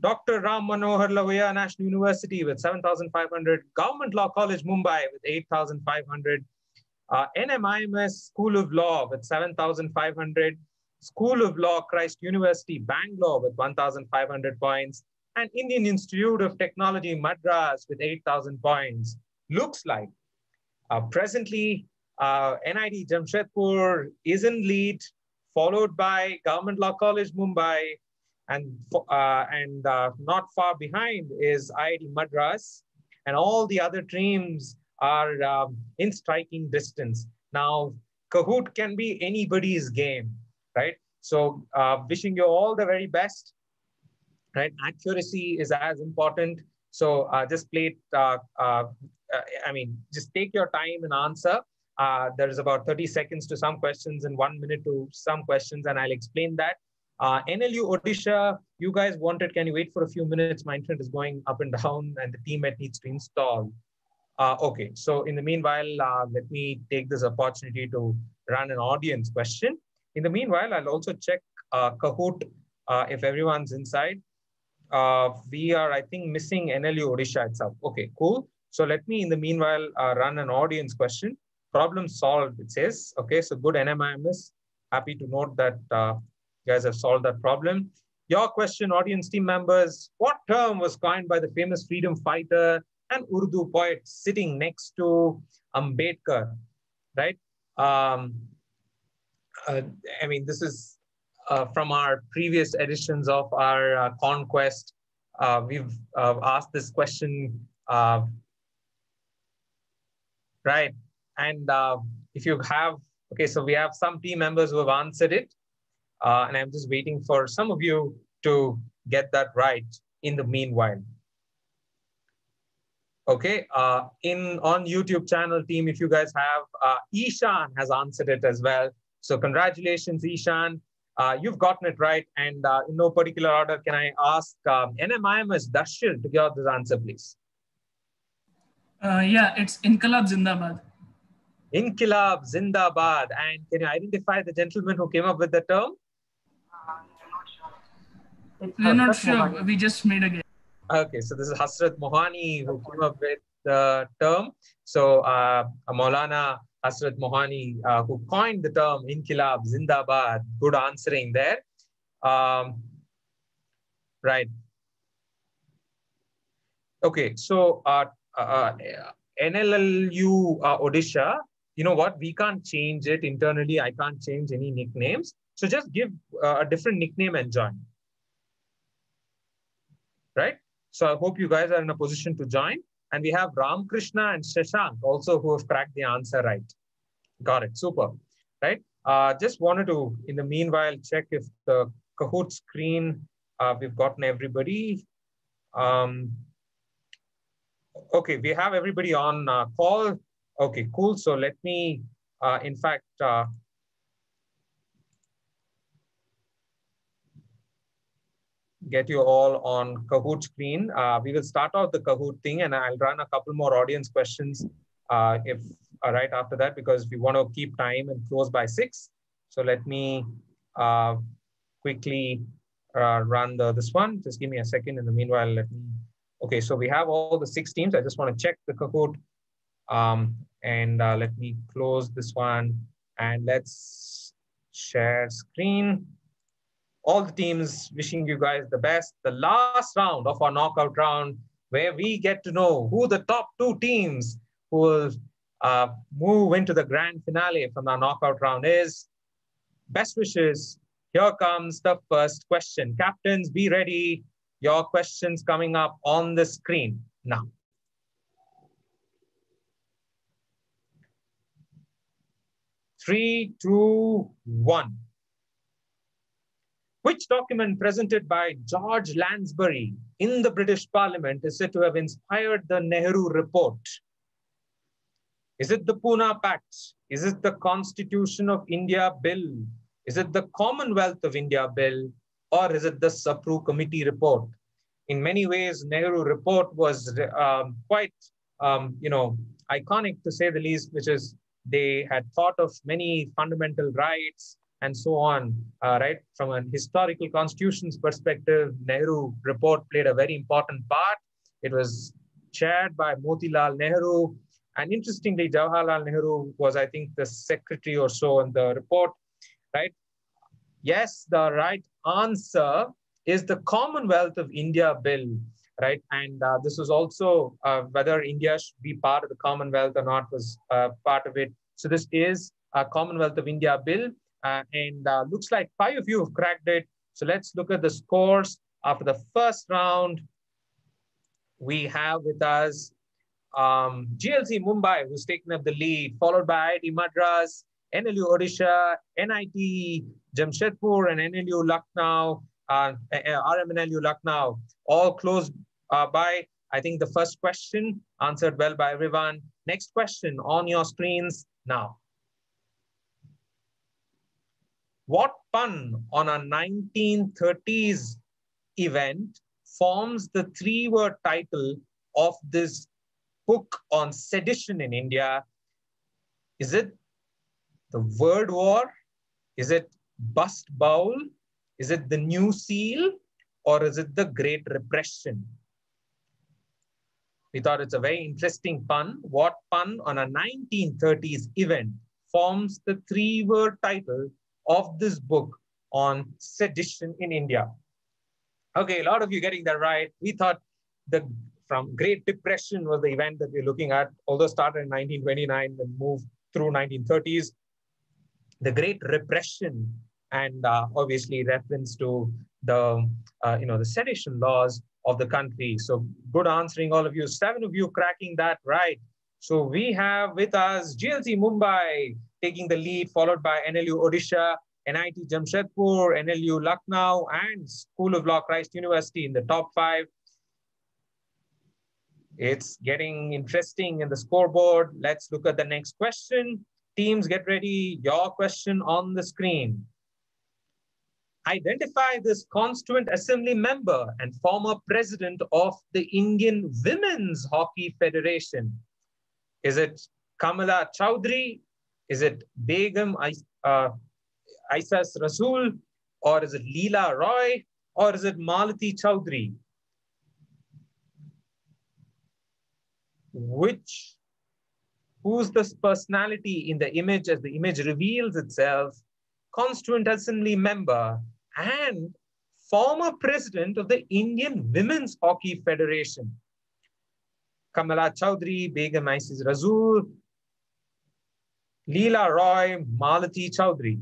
Dr. Ram Manohar Lohiya National University with 7,500, Government Law College Mumbai with 8,500, uh, NMIMS School of Law with 7,500, School of Law, Christ University, Bangalore with 1,500 points, and Indian Institute of Technology, Madras with 8,000 points. Looks like uh, presently uh, NIT Jamshedpur is in lead, followed by Government Law College, Mumbai, and, uh, and uh, not far behind is IIT Madras, and all the other teams are um, in striking distance. Now, Kahoot can be anybody's game right? So uh, wishing you all the very best, right? Accuracy is as important. So uh, just play it, uh, uh, I mean, just take your time and answer. Uh, there is about 30 seconds to some questions and one minute to some questions, and I'll explain that. Uh, NLU Odisha, you guys wanted, can you wait for a few minutes? My internet is going up and down and the teammate needs to install. Uh, okay, so in the meanwhile, uh, let me take this opportunity to run an audience question. In the meanwhile, I'll also check uh, Kahoot uh, if everyone's inside. Uh, we are, I think, missing NLU Odisha itself. Okay, cool. So let me, in the meanwhile, uh, run an audience question. Problem solved, it says. Okay, so good NMIMS. Happy to note that uh, you guys have solved that problem. Your question, audience team members, what term was coined by the famous freedom fighter and Urdu poet sitting next to Ambedkar, right? Um, uh, I mean, this is uh, from our previous editions of our uh, conquest. Uh, we've uh, asked this question, uh, right? And if you have, okay, so we have some team members who have answered it, and I'm just waiting for some of you to get that right in the meanwhile. Okay, in on YouTube channel team, if you guys have, Ishan has answered it as well. So congratulations, Ishan. Uh, you've gotten it right. And uh, in no particular order, can I ask um, NMIMS Darshil to give this answer, please? Uh, yeah, it's Inkilab Zindabad. Inkilab Zindabad. And can you identify the gentleman who came up with the term? We're not sure. We just made a guess. Okay, so this is Hasrat Mohani who came up with the term. So uh, Maulana Hasrat Mohani, uh, who coined the term Inkilab Zindabad, good answering there. Um, right. Okay, so uh, uh, NLLU uh, Odisha, you know what? We can't change it internally. I can't change any nicknames. So just give uh, a different nickname and join. Right? So I hope you guys are in a position to join. And we have Ram Krishna and Shashank also who have cracked the answer right. Got it. Super. Right? Uh, just wanted to, in the meanwhile, check if the Kahoot screen, uh, we've gotten everybody. Um, okay, we have everybody on uh, call. Okay, cool. So let me, uh, in fact, get you all on Kahoot screen. Uh, we will start off the Kahoot thing and I'll run a couple more audience questions uh, if uh, right after that because we want to keep time and close by six. So let me uh, quickly uh, run the this one. Just give me a second. In the meanwhile, let me. Okay, so we have all the six teams. I just want to check the Kahoot. Um, and uh, let me close this one and let's share screen all the teams wishing you guys the best. The last round of our knockout round, where we get to know who the top two teams who will uh, move into the grand finale from our knockout round is. Best wishes. Here comes the first question. Captains, be ready. Your questions coming up on the screen now. Three, two, one. Which document presented by George Lansbury in the British Parliament is said to have inspired the Nehru Report? Is it the Pune Pact? Is it the Constitution of India Bill? Is it the Commonwealth of India Bill? Or is it the Sapru Committee Report? In many ways, Nehru Report was um, quite, um, you know, iconic to say the least, which is they had thought of many fundamental rights, and so on, uh, right? From an historical constitutions perspective, Nehru report played a very important part. It was chaired by Motilal Nehru. And interestingly, Jawaharlal Nehru was, I think, the secretary or so in the report, right? Yes, the right answer is the Commonwealth of India bill, right? And uh, this was also uh, whether India should be part of the Commonwealth or not was uh, part of it. So this is a Commonwealth of India bill. Uh, and uh, looks like five of you have cracked it. So let's look at the scores after the first round. We have with us um, GLC Mumbai, who's taken up the lead, followed by IIT Madras, NLU Odisha, NIT Jamshedpur, and NLU Lucknow, uh, RMNLU Lucknow, all close uh, by, I think, the first question answered well by everyone. Next question on your screens now. What pun on a 1930s event forms the three word title of this book on sedition in India? Is it the word war? Is it bust bowl? Is it the new seal? Or is it the great repression? We thought it's a very interesting pun. What pun on a 1930s event forms the three word title of this book on sedition in India. Okay, a lot of you getting that right. We thought the from Great Depression was the event that we're looking at, although started in 1929 and moved through 1930s. The Great Repression and uh, obviously reference to the uh, you know the sedition laws of the country. So good answering all of you. Seven of you cracking that right. So we have with us GLC Mumbai, taking the lead, followed by NLU Odisha, NIT Jamshedpur, NLU Lucknow, and School of Law Christ University in the top five. It's getting interesting in the scoreboard. Let's look at the next question. Teams, get ready. Your question on the screen. Identify this Constituent Assembly member and former president of the Indian Women's Hockey Federation. Is it Kamala Chowdhury? Is it Begum uh, Aizaz Rasool? Or is it Leela Roy? Or is it Malati Chowdhury? which who's this personality in the image as the image reveals itself, constituent assembly member and former president of the Indian Women's Hockey Federation. Kamala Chowdhury, Begum Aizaz Rasool, Leela Roy, Malati Chowdhury.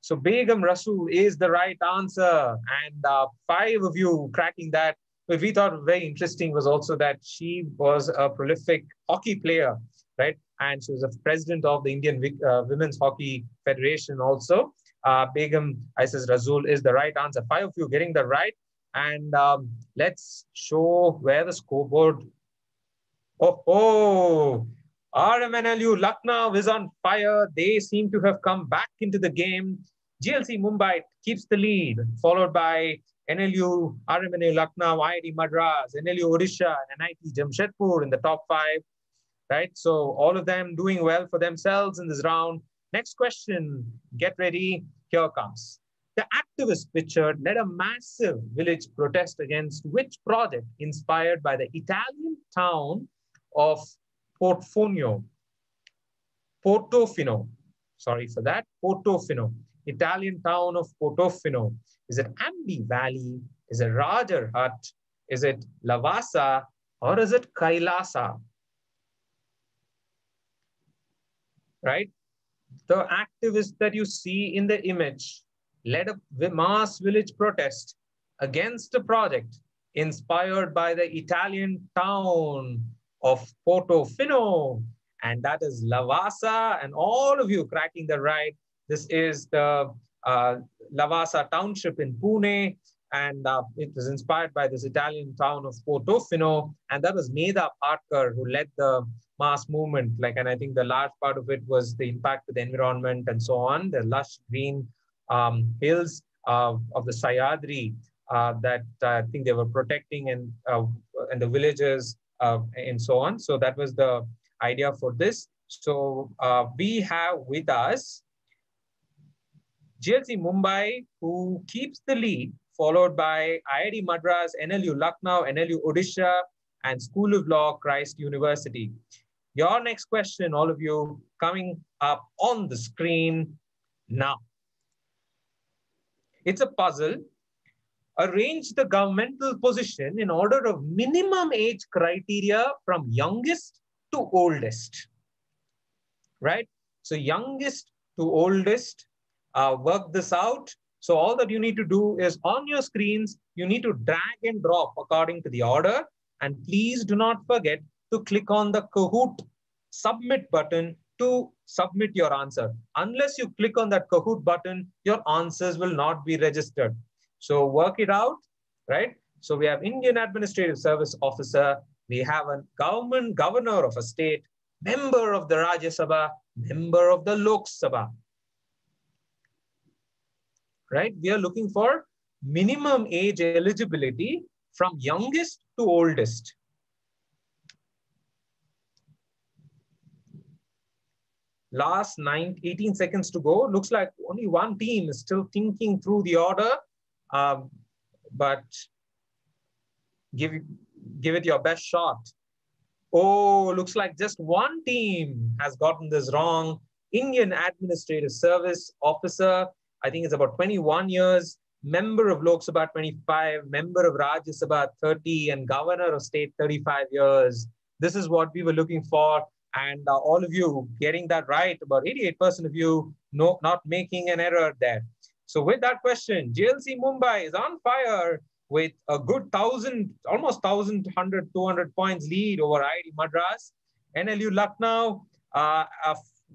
So Begum Rasool is the right answer. And uh, five of you cracking that. What we thought very interesting was also that she was a prolific hockey player, right? And she was a president of the Indian uh, Women's Hockey Federation also. Uh, Begum Aizaz Rasool is the right answer. Five of you getting the right. And um, let's show where the scoreboard. Oh, oh, RMNLU Lucknow is on fire. They seem to have come back into the game. GLC Mumbai keeps the lead, followed by NLU, RMNLU Lucknow, IIT Madras, NLU Odisha, and NIT Jamshedpur in the top five, right? So all of them doing well for themselves in this round. Next question, get ready, here comes. The activist pictured led a massive village protest against which project inspired by the Italian town of Portofino. Portofino, sorry for that, Portofino. Italian town of Portofino? Is it Aamby Valley? Is it Rajarhat? Is it Lavasa? Or is it Kailasa? Right? The activists that you see in the image led a mass village protest against a project inspired by the Italian town of Portofino. And that is Lavasa. And all of you cracking the right this is the uh, Lavasa township in Pune, and uh, it was inspired by this Italian town of Portofino, and that was Medha Patkar who led the mass movement. Like, and I think the large part of it was the impact of the environment and so on. The lush green um, hills uh, of the Sahyadri uh, that uh, I think they were protecting, and uh, and the villages uh, Um, and so on. So that was the idea for this. So uh, we have with us GLC Mumbai, who keeps the lead, followed by IIT Madras, NLU Lucknow, NLU Odisha, and School of Law, Christ University. Your next question, all of you, coming up on the screen now. It's a puzzle. Arrange the governmental position in order of minimum age criteria from youngest to oldest, right? So youngest to oldest uh, work this out. So all that you need to do is on your screens, you need to drag and drop according to the order. And please do not forget to click on the Kahoot submit button to submit your answer. Unless you click on that Kahoot button, your answers will not be registered. So work it out, right? So we have Indian Administrative Service Officer, we have a government governor of a state, member of the Rajya Sabha, member of the Lok Sabha right? We are looking for minimum age eligibility from youngest to oldest. Last nine, 18 seconds to go. Looks like only one team is still thinking through the order, um, but give, give it your best shot. Oh, looks like just one team has gotten this wrong. Indian Administrative Service Officer I think it's about 21 years, member of Lok Sabha 25, member of Rajya Sabha 30, and governor of state 35 years. This is what we were looking for. And uh, all of you getting that right, about 88% of you no, not making an error there. So with that question, GLC Mumbai is on fire with a good thousand, almost 1,100, 200 points lead over IIT Madras. NLU Lucknow, uh,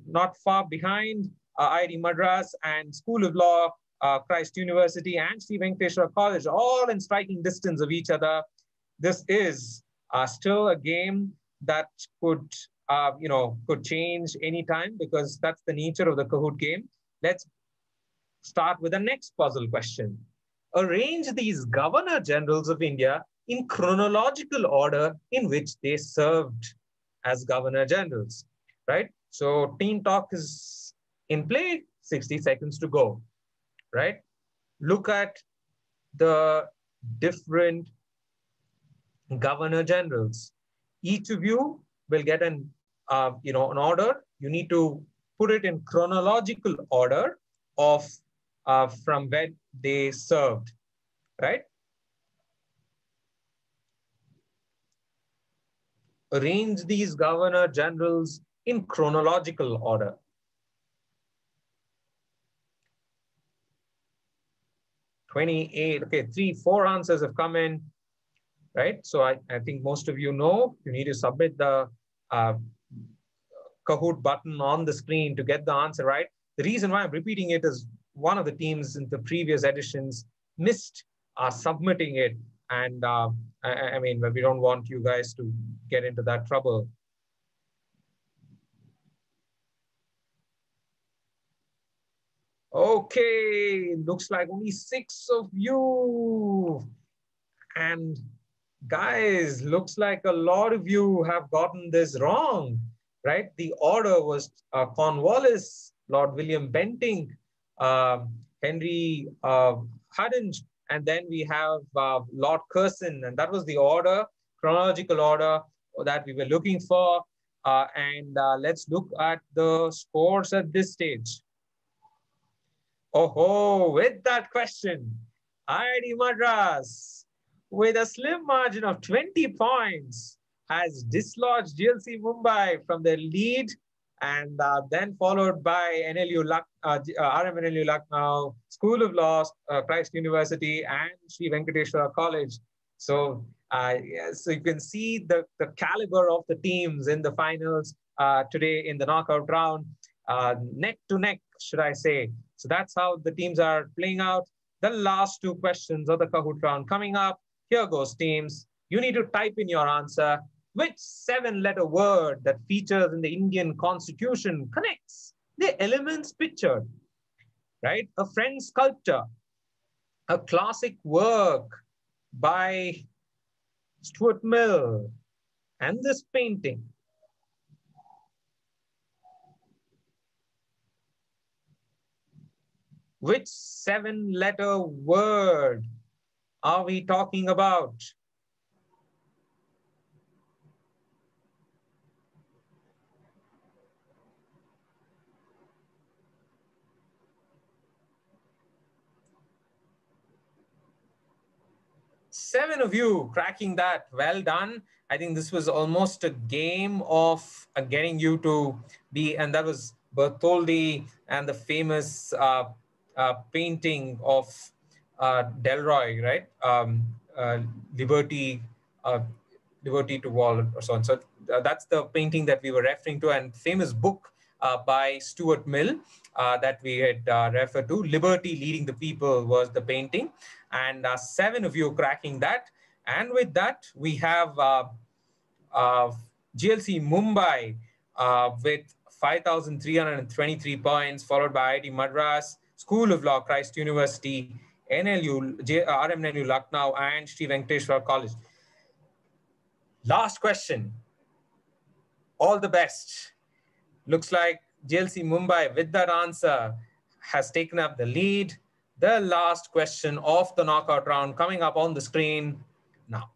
not far behind uh, IIT Madras and School of Law, uh, Christ University and Sri Venkateswara College, all in striking distance of each other. This is uh, still a game that could, uh, you know, could change anytime because that's the nature of the Kahoot game. Let's start with the next puzzle question. Arrange these governor generals of India in chronological order in which they served as governor generals, right? So team talk is in play, 60 seconds to go, right? Look at the different governor generals. each of you will get an, uh, you know, an order. You need to put it in chronological order of uh, from where they served, right? Arrange these governor generals in chronological order. Twenty-eight. Okay, three, four answers have come in right? So I, I think most of you know you need to submit the uh, Kahoot button on the screen to get the answer right. The reason why I'm repeating it is one of the teams in the previous editions missed uh, submitting it. And uh, I, I mean, we don't want you guys to get into that trouble. Okay, looks like only six of you. And guys, looks like a lot of you have gotten this wrong, right? The order was uh, Cornwallis, Lord William Bentinck, Henry uh, and then we have uh, Lord Curzon, and that was the order, chronological order that we were looking for. Uh, and uh, let's look at the scores at this stage. Oh, ho, with that question, IIT Madras with a slim margin of 20 points, has dislodged GLC Mumbai from the lead and uh, then followed by NLU Luck, uh, uh, RMNLU Lucknow, School of Law, uh, Christ University, and Sri Venkateswara College. So, uh, yeah, so you can see the, the caliber of the teams in the finals uh, today in the knockout round, uh, neck to neck, should I say. So that's how the teams are playing out. The last two questions of the Kahoot round coming up. Here goes teams. You need to type in your answer. Which seven letter word that features in the Indian constitution connects the elements pictured, right? A French sculptor, a classic work by Stuart Mill, and this painting. Which seven letter word are we talking about? Seven of you cracking that. Well done. I think this was almost a game of uh, getting you to be, and that was Bartholdi and the famous uh, uh, painting of uh, Delacroix, right? Um, uh, Liberty, uh, Liberty to Wall, or so on. So that's the painting that we were referring to, and famous book Uh, by Stuart Mill uh, that we had uh, referred to. Liberty Leading the People was the painting, and uh, seven of you cracking that. And with that, we have GLC Mumbai with 5,323 points, followed by IIT Madras, School of Law, Christ University, NLU, J, uh, RMNLU Lucknow, and Sri Venkateswara College. Last question. All the best. Looks like GLC Mumbai, with that answer, has taken up the lead. The last question of the knockout round coming up on the screen now.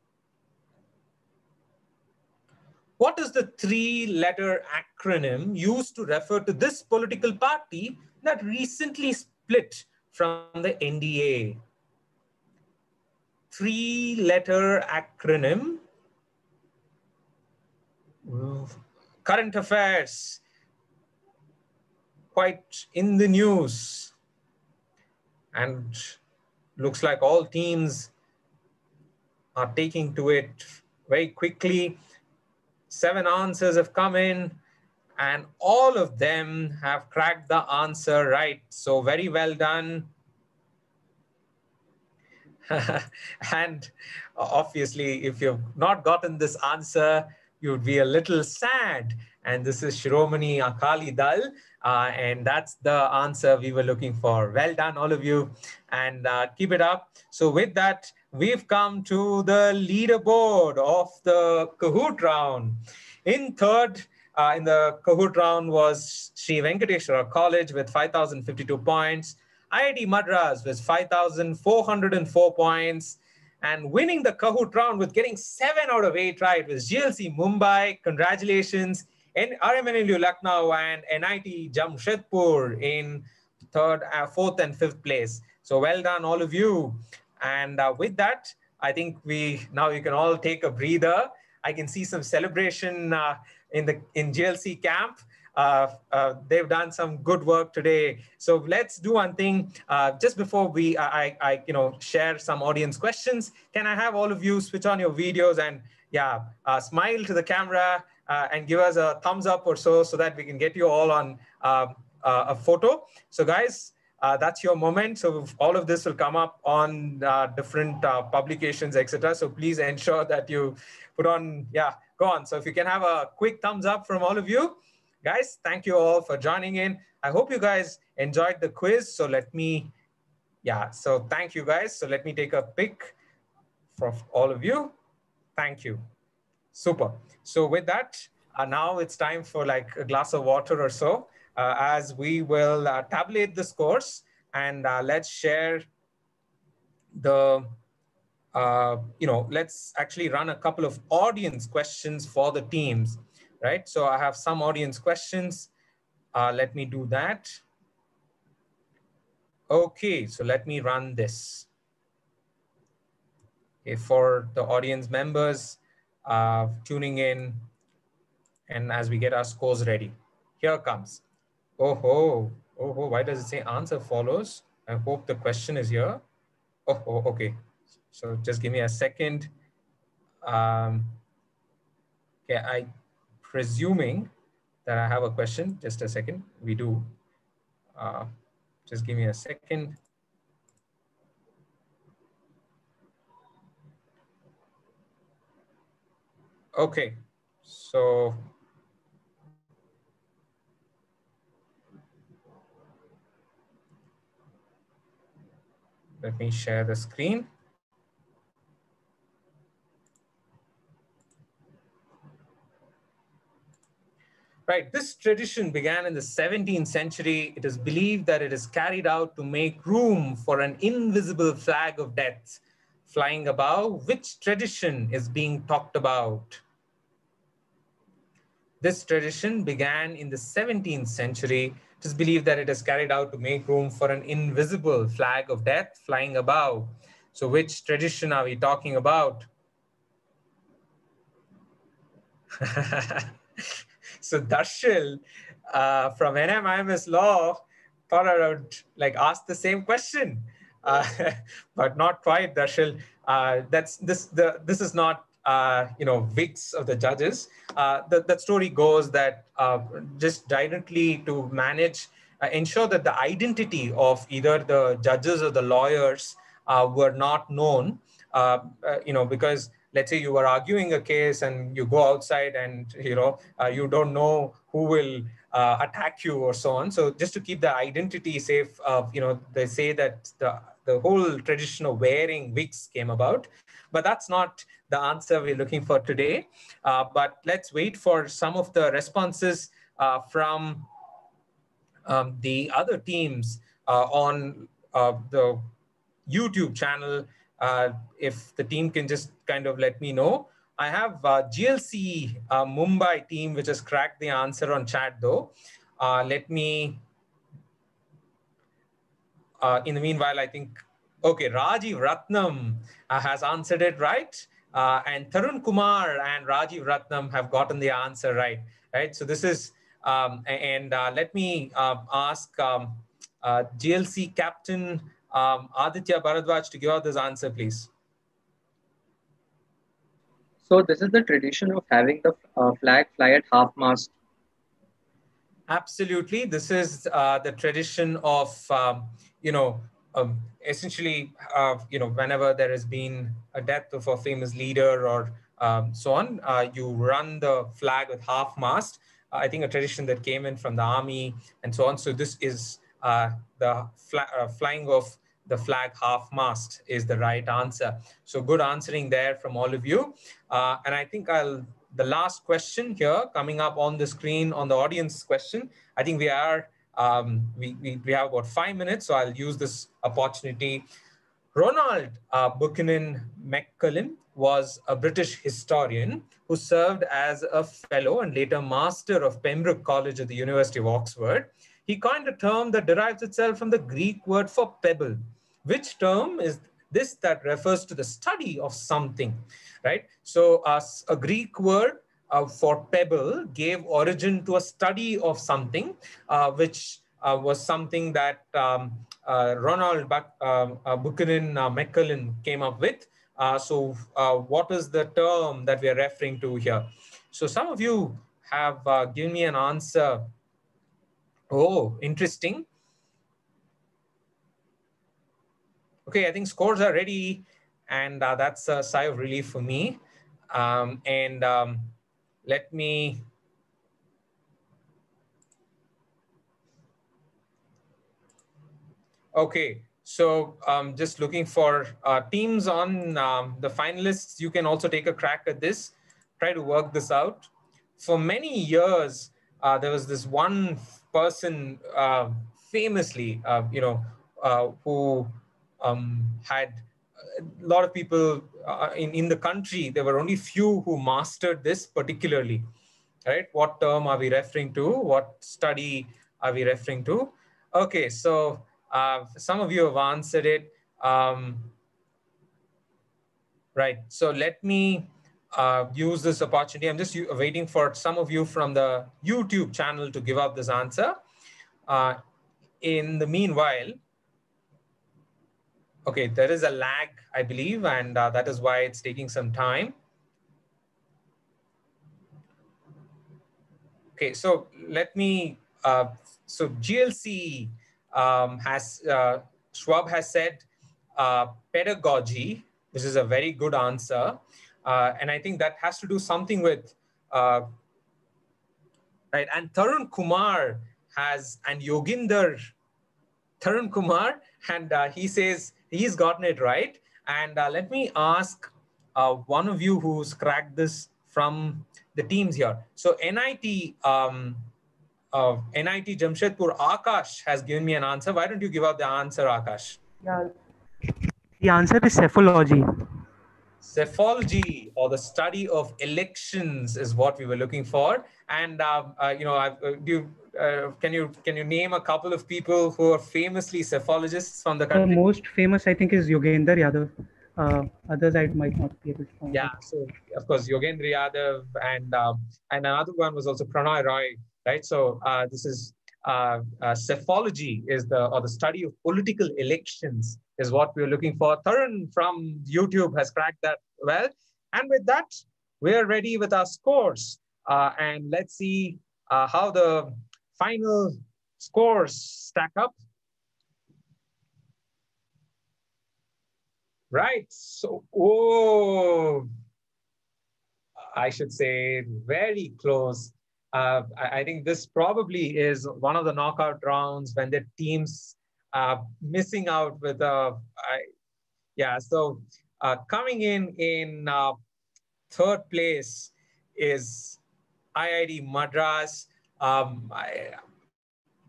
What is the three-letter acronym used to refer to this political party that recently split from the NDA. Three letter acronym. Current affairs, quite in the news. And looks like all teams are taking to it very quickly. Seven answers have come in and all of them have cracked the answer right. So very well done. (laughs) and obviously, if you've not gotten this answer, you'd be a little sad. And this is Shiromani Akali Dal. Uh, and that's the answer we were looking for. Well done, all of you, and uh, keep it up. So with that, we've come to the leaderboard of the Kahoot round. In third, uh, in the Kahoot round was Sri Venkateswara College with 5,052 points, IIT Madras with 5,404 points, And winning the Kahoot round with getting seven out of eight right was GLC Mumbai. Congratulations. And RMNLU Lucknow and NIT Jamshedpur in third, uh, fourth, and fifth place. So well done, all of you. And uh, with that, I think we now you can all take a breather. I can see some celebration uh, in the in GLC camp. Uh, uh, they've done some good work today. So let's do one thing. Uh, just before we, I, I, you know, share some audience questions. Can I have all of you switch on your videos and yeah, uh, smile to the camera uh, and give us a thumbs up or so, so that we can get you all on um, uh, a photo. So guys, that's your moment. So all of this will come up on different publications, etc. So please ensure that you put on, yeah, go on. So if you can have a quick thumbs up from all of you guys, thank you all for joining in. I hope you guys enjoyed the quiz. So let me, yeah, so thank you guys. So let me take a pic from all of you. Thank you. Super. So with that, uh, now it's time for like a glass of water or so uh, as we will uh, tabulate the scores and uh, let's share the, uh, you know, let's actually run a couple of audience questions for the teams right? So I have some audience questions. Uh, let me do that. Okay, so let me run this. Okay, for the audience members uh, tuning in and as we get our scores ready. Here comes. Oh, ho, oh, ho, why does it say answer follows? I hope the question is here. Oh, oh okay. So just give me a second. Um, okay, I presuming that I have a question, just a second, we do. Uh, just give me a second. Okay, so let me share the screen. Right, this tradition began in the 17th century. It is believed that it is carried out to make room for an invisible flag of death flying above. Which tradition is being talked about? This tradition began in the 17th century. It is believed that it is carried out to make room for an invisible flag of death flying above. So which tradition are we talking about? (laughs) So Darshil uh, from NMIMS Law thought I would like ask the same question, uh, (laughs) but not quite, Darshil. Uh, that's this the this is not uh, you know wigs of the judges. Uh, the, that story goes that uh, just directly to manage uh, ensure that the identity of either the judges or the lawyers were not known. you know because let's say you are arguing a case and you go outside and you know uh, you don't know who will uh, attack you or so on so just to keep the identity safe uh, you know they say that the the whole tradition of wearing wigs came about but that's not the answer we're looking for today uh, but let's wait for some of the responses uh, from um, the other teams uh, on the youtube channel uh, if the team can just kind of let me know. I have uh, GLC uh, Mumbai team, which has cracked the answer on chat though. Uh, let me, uh, in the meanwhile, I think, okay, Rajiv Ratnam uh, has answered it right. And Tarun Kumar and Rajiv Ratnam have gotten the answer right, right? So this is, um, and let me ask um, GLC captain um, Aditya Bharadwaj to give out this answer, please. So this is the tradition of having the uh, flag fly at half mast. Absolutely, this is uh, the tradition of um, you know um, essentially uh, you know whenever there has been a death of a famous leader or um, so on, uh, you run the flag with half mast. I think a tradition that came in from the army and so on. So this is uh, the uh, flying of the flag half mast is the right answer. So good answering there from all of you. Uh, and I think I'll, the last question here coming up on the screen on the audience question, I think we are, um, we, we, we have about five minutes. So I'll use this opportunity Ronald uh, Buchanan McCallum was a British historian who served as a fellow and later master of Pembroke College at the University of Oxford. He coined a term that derives itself from the Greek word for pebble. Which term is this that refers to the study of something, right? So uh, a Greek word uh, for pebble gave origin to a study of something, uh, which uh, was something that um, uh, Ronald um, uh, Buchanan uh, McCallum came up with. so what is the term that we are referring to here? So some of you have given me an answer. Oh, interesting. Okay, I think scores are ready and that's a sigh of relief for me. Um, and um, let me Okay, so um, just looking for uh, teams on um, the finalists. You can also take a crack at this, try to work this out. For many years, uh, there was this one person uh, famously, uh, you know, uh, who um, had a lot of people uh, in, in the country. There were only few who mastered this particularly, right? What term are we referring to? What study are we referring to? Okay, so uh, some of you have answered it. Um, right. So let me uh, use this opportunity. I'm just waiting for some of you from the YouTube channel to give up this answer. Uh, in the meanwhile, okay, there is a lag, I believe, and uh, that is why it's taking some time. Okay, so let me, uh, so GLC um, has uh, Schwab has said uh, pedagogy, which is a very good answer. Uh, and I think that has to do something with, uh, right? And Tarun Kumar has, and Yoginder, Tarun Kumar, and uh, he says he's gotten it right. And uh, let me ask one of you who's cracked this from the teams here. So NIT, um, uh, NIT Jamshedpur, Akash has given me an answer. Why don't you give out the answer, Akash? Yeah. The answer is psephology. Psephology, or the study of elections, is what we were looking for. And uh, uh, you know, uh, do you, uh, can you can you name a couple of people who are famously psephologists from the country? The most famous, I think, is Yogendra Yadav. Uh, others I might not be able to find. Yeah, so of course Yogendra Yadav and um, and another one was also Prannoy Roy, right? So uh, this is uh, uh, psephology is the or the study of political elections is what we're looking for. Tarun from YouTube has cracked that well. And with that, we're ready with our scores. Uh, and let's see uh, how the final scores stack up. Right, so, oh, I should say very close uh, I, I, think this probably is one of the knockout rounds when the teams uh, missing out with uh, yeah. So uh, coming in in uh, third place is IIT Madras. Um, I,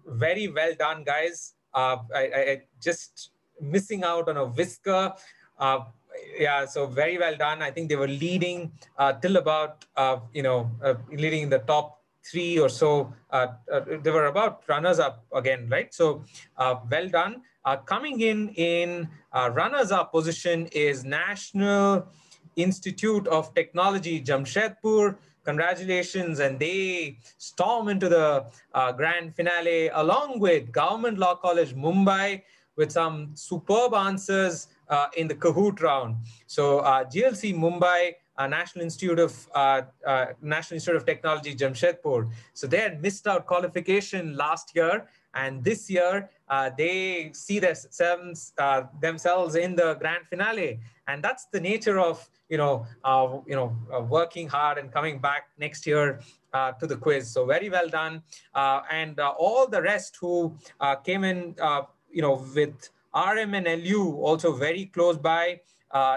very well done, guys. Uh, I, I, just missing out on a whisker. Uh, yeah, so very well done. I think they were leading uh, till about, uh, you know, uh, leading in the top three or so. Uh, they were about runners up again, right? So well done. Coming in in runners up position is National Institute of Technology Jamshedpur. Congratulations. And they storm into the uh, grand finale along with Government Law College Mumbai with some superb answers in the Kahoot round. So GLC Mumbai uh, National Institute of uh, uh, National Institute of Technology, Jamshedpur. So they had missed out qualification last year, and this year uh, they see uh, themselves in the grand finale, and that's the nature of you know uh, you know uh, working hard and coming back next year. Uh, to the quiz, so very well done, uh, and all the rest who came in, you know, with RM and LU also very close by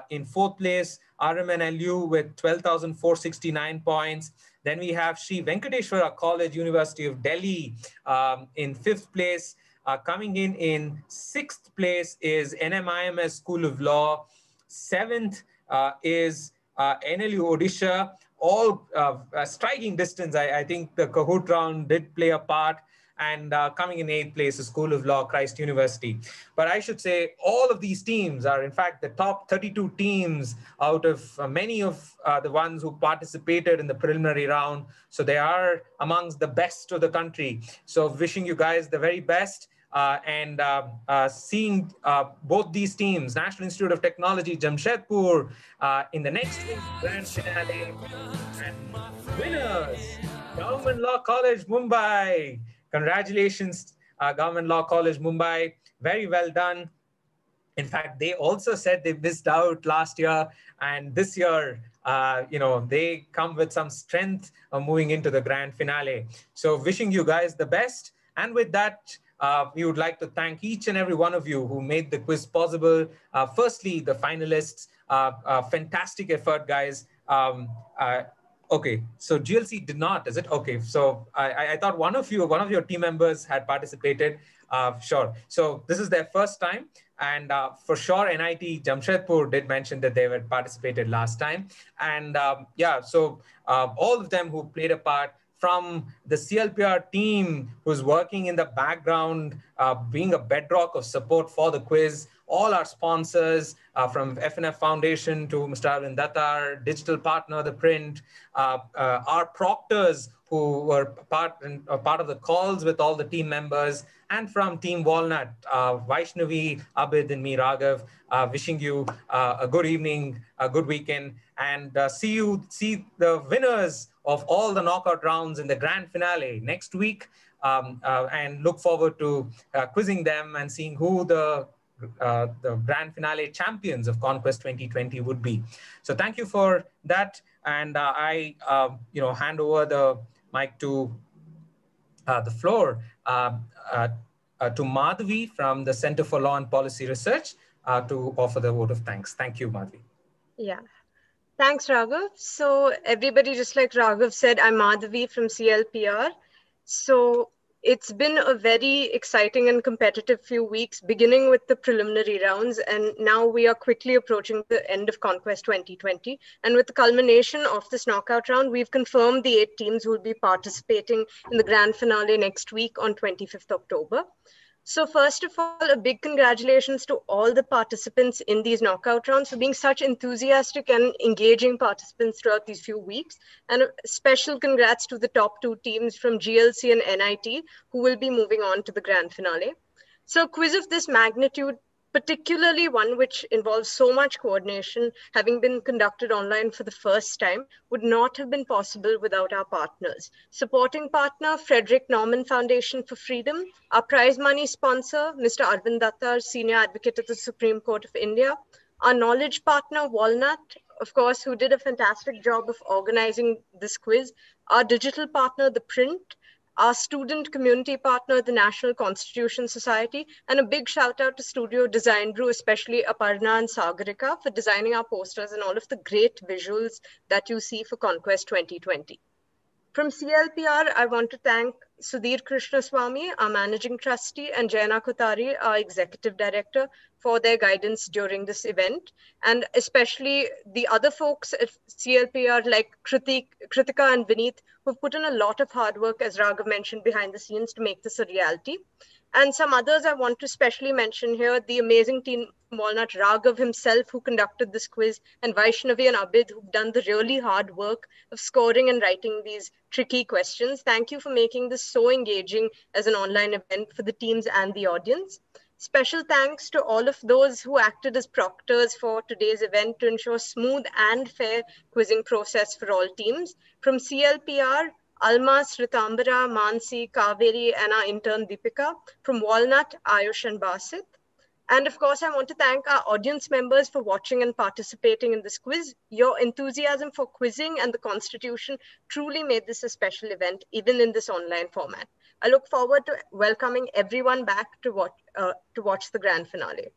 in fourth place. RMNLU with 12,469 points. Then we have Sri Venkateswara College, University of Delhi um, in fifth place. Uh, coming in in sixth place is NMIMS School of Law. Seventh uh, is uh, NLU Odisha. All uh, striking distance. I, I, think the Kahoot round did play a part and coming in eighth place is School of Law, Christ University. But I should say all of these teams are in fact the top 32 teams out of many of the ones who participated in the preliminary round. So they are amongst the best of the country. So wishing you guys the very best. Uh, and uh, uh, seeing both these teams, National Institute of Technology, Jamshedpur, in the next grand finale, and winners, Government Law College, Mumbai. Congratulations, Government Law College, Mumbai. Very well done. In fact, they also said they missed out last year, and this year, uh, you know, they come with some strength uh, moving into the grand finale. So, wishing you guys the best. And with that, uh, we would like to thank each and every one of you who made the quiz possible. Uh, firstly, the finalists, uh, uh fantastic effort, guys. Um, uh, Okay, so GLC did not, is it? Okay, so I, I thought one of you, one of your team members had participated. Uh, sure. So this is their first time. And for sure, NIT Jamshedpur did mention that they had participated last time. And um, yeah, so all of them who played a part from the CLPR team who's working in the background, uh, being a bedrock of support for the quiz, all our sponsors uh, from FNF Foundation to Mr. Arvind Dattar, digital partner, ThePrint, uh, uh, our proctors who were part, uh, part of the calls with all the team members, and from Team Walnut, uh, Vaishnavi, Abid, and me, Raghav, wishing you a good evening, a good weekend, and see you, see the winners of all the knockout rounds in the grand finale next week. Um, and look forward to quizzing them and seeing who the uh, the grand finale champions of ConQuest 2020 would be. So thank you for that. And uh, I, uh, you know, hand over the mic to uh, the floor um, uh, uh, to Madhavi from the Center for Law and Policy Research to offer the vote of thanks. Thank you, Madhavi. Yeah. Thanks, Raghav. So everybody, just like Raghav said, I'm Madhavi from CLPR. So it's been a very exciting and competitive few weeks, beginning with the preliminary rounds. And now we are quickly approaching the end of ConQuest 2020. And with the culmination of this knockout round, we've confirmed the eight teams will be participating in the grand finale next week on 25th October. So first of all, a big congratulations to all the participants in these knockout rounds for being such enthusiastic and engaging participants throughout these few weeks. And a special congrats to the top two teams from GLC and NIT who will be moving on to the grand finale. So a quiz of this magnitude particularly one which involves so much coordination, having been conducted online for the first time, would not have been possible without our partners. Supporting partner, Friedrich Naumann Foundation for Freedom, our prize money sponsor, Mr. Arvind Dattar, Senior Advocate at the Supreme Court of India, our knowledge partner, Walnut, of course, who did a fantastic job of organizing this quiz, our digital partner, ThePrint, our student community partner, the National Constitution Society, and a big shout out to Studio Design Brew, especially Aparna and Sagarika for designing our posters and all of the great visuals that you see for ConQuest 2020. From CLPR, I want to thank Sudhir Krishnaswamy, our managing trustee, and Jayna Kothari, our executive director, for their guidance during this event. And especially the other folks at CLPR like Kritik, Kritika and Vineet, who've put in a lot of hard work, as Raghav mentioned, behind the scenes to make this a reality. And some others I want to specially mention here, the amazing team Walnut Raghav himself, who conducted this quiz, and Vaishnavi and Abid, who've done the really hard work of scoring and writing these tricky questions. Thank you for making this so engaging as an online event for the teams and the audience. Special thanks to all of those who acted as proctors for today's event to ensure smooth and fair quizzing process for all teams. From CLPR, Almas, Ritambara, Mansi, Kaveri, and our intern Deepika. From Walnut, Ayush and Basit. And of course, I want to thank our audience members for watching and participating in this quiz. Your enthusiasm for quizzing and the Constitution truly made this a special event, even in this online format. I look forward to welcoming everyone back to watch, uh, to watch the grand finale.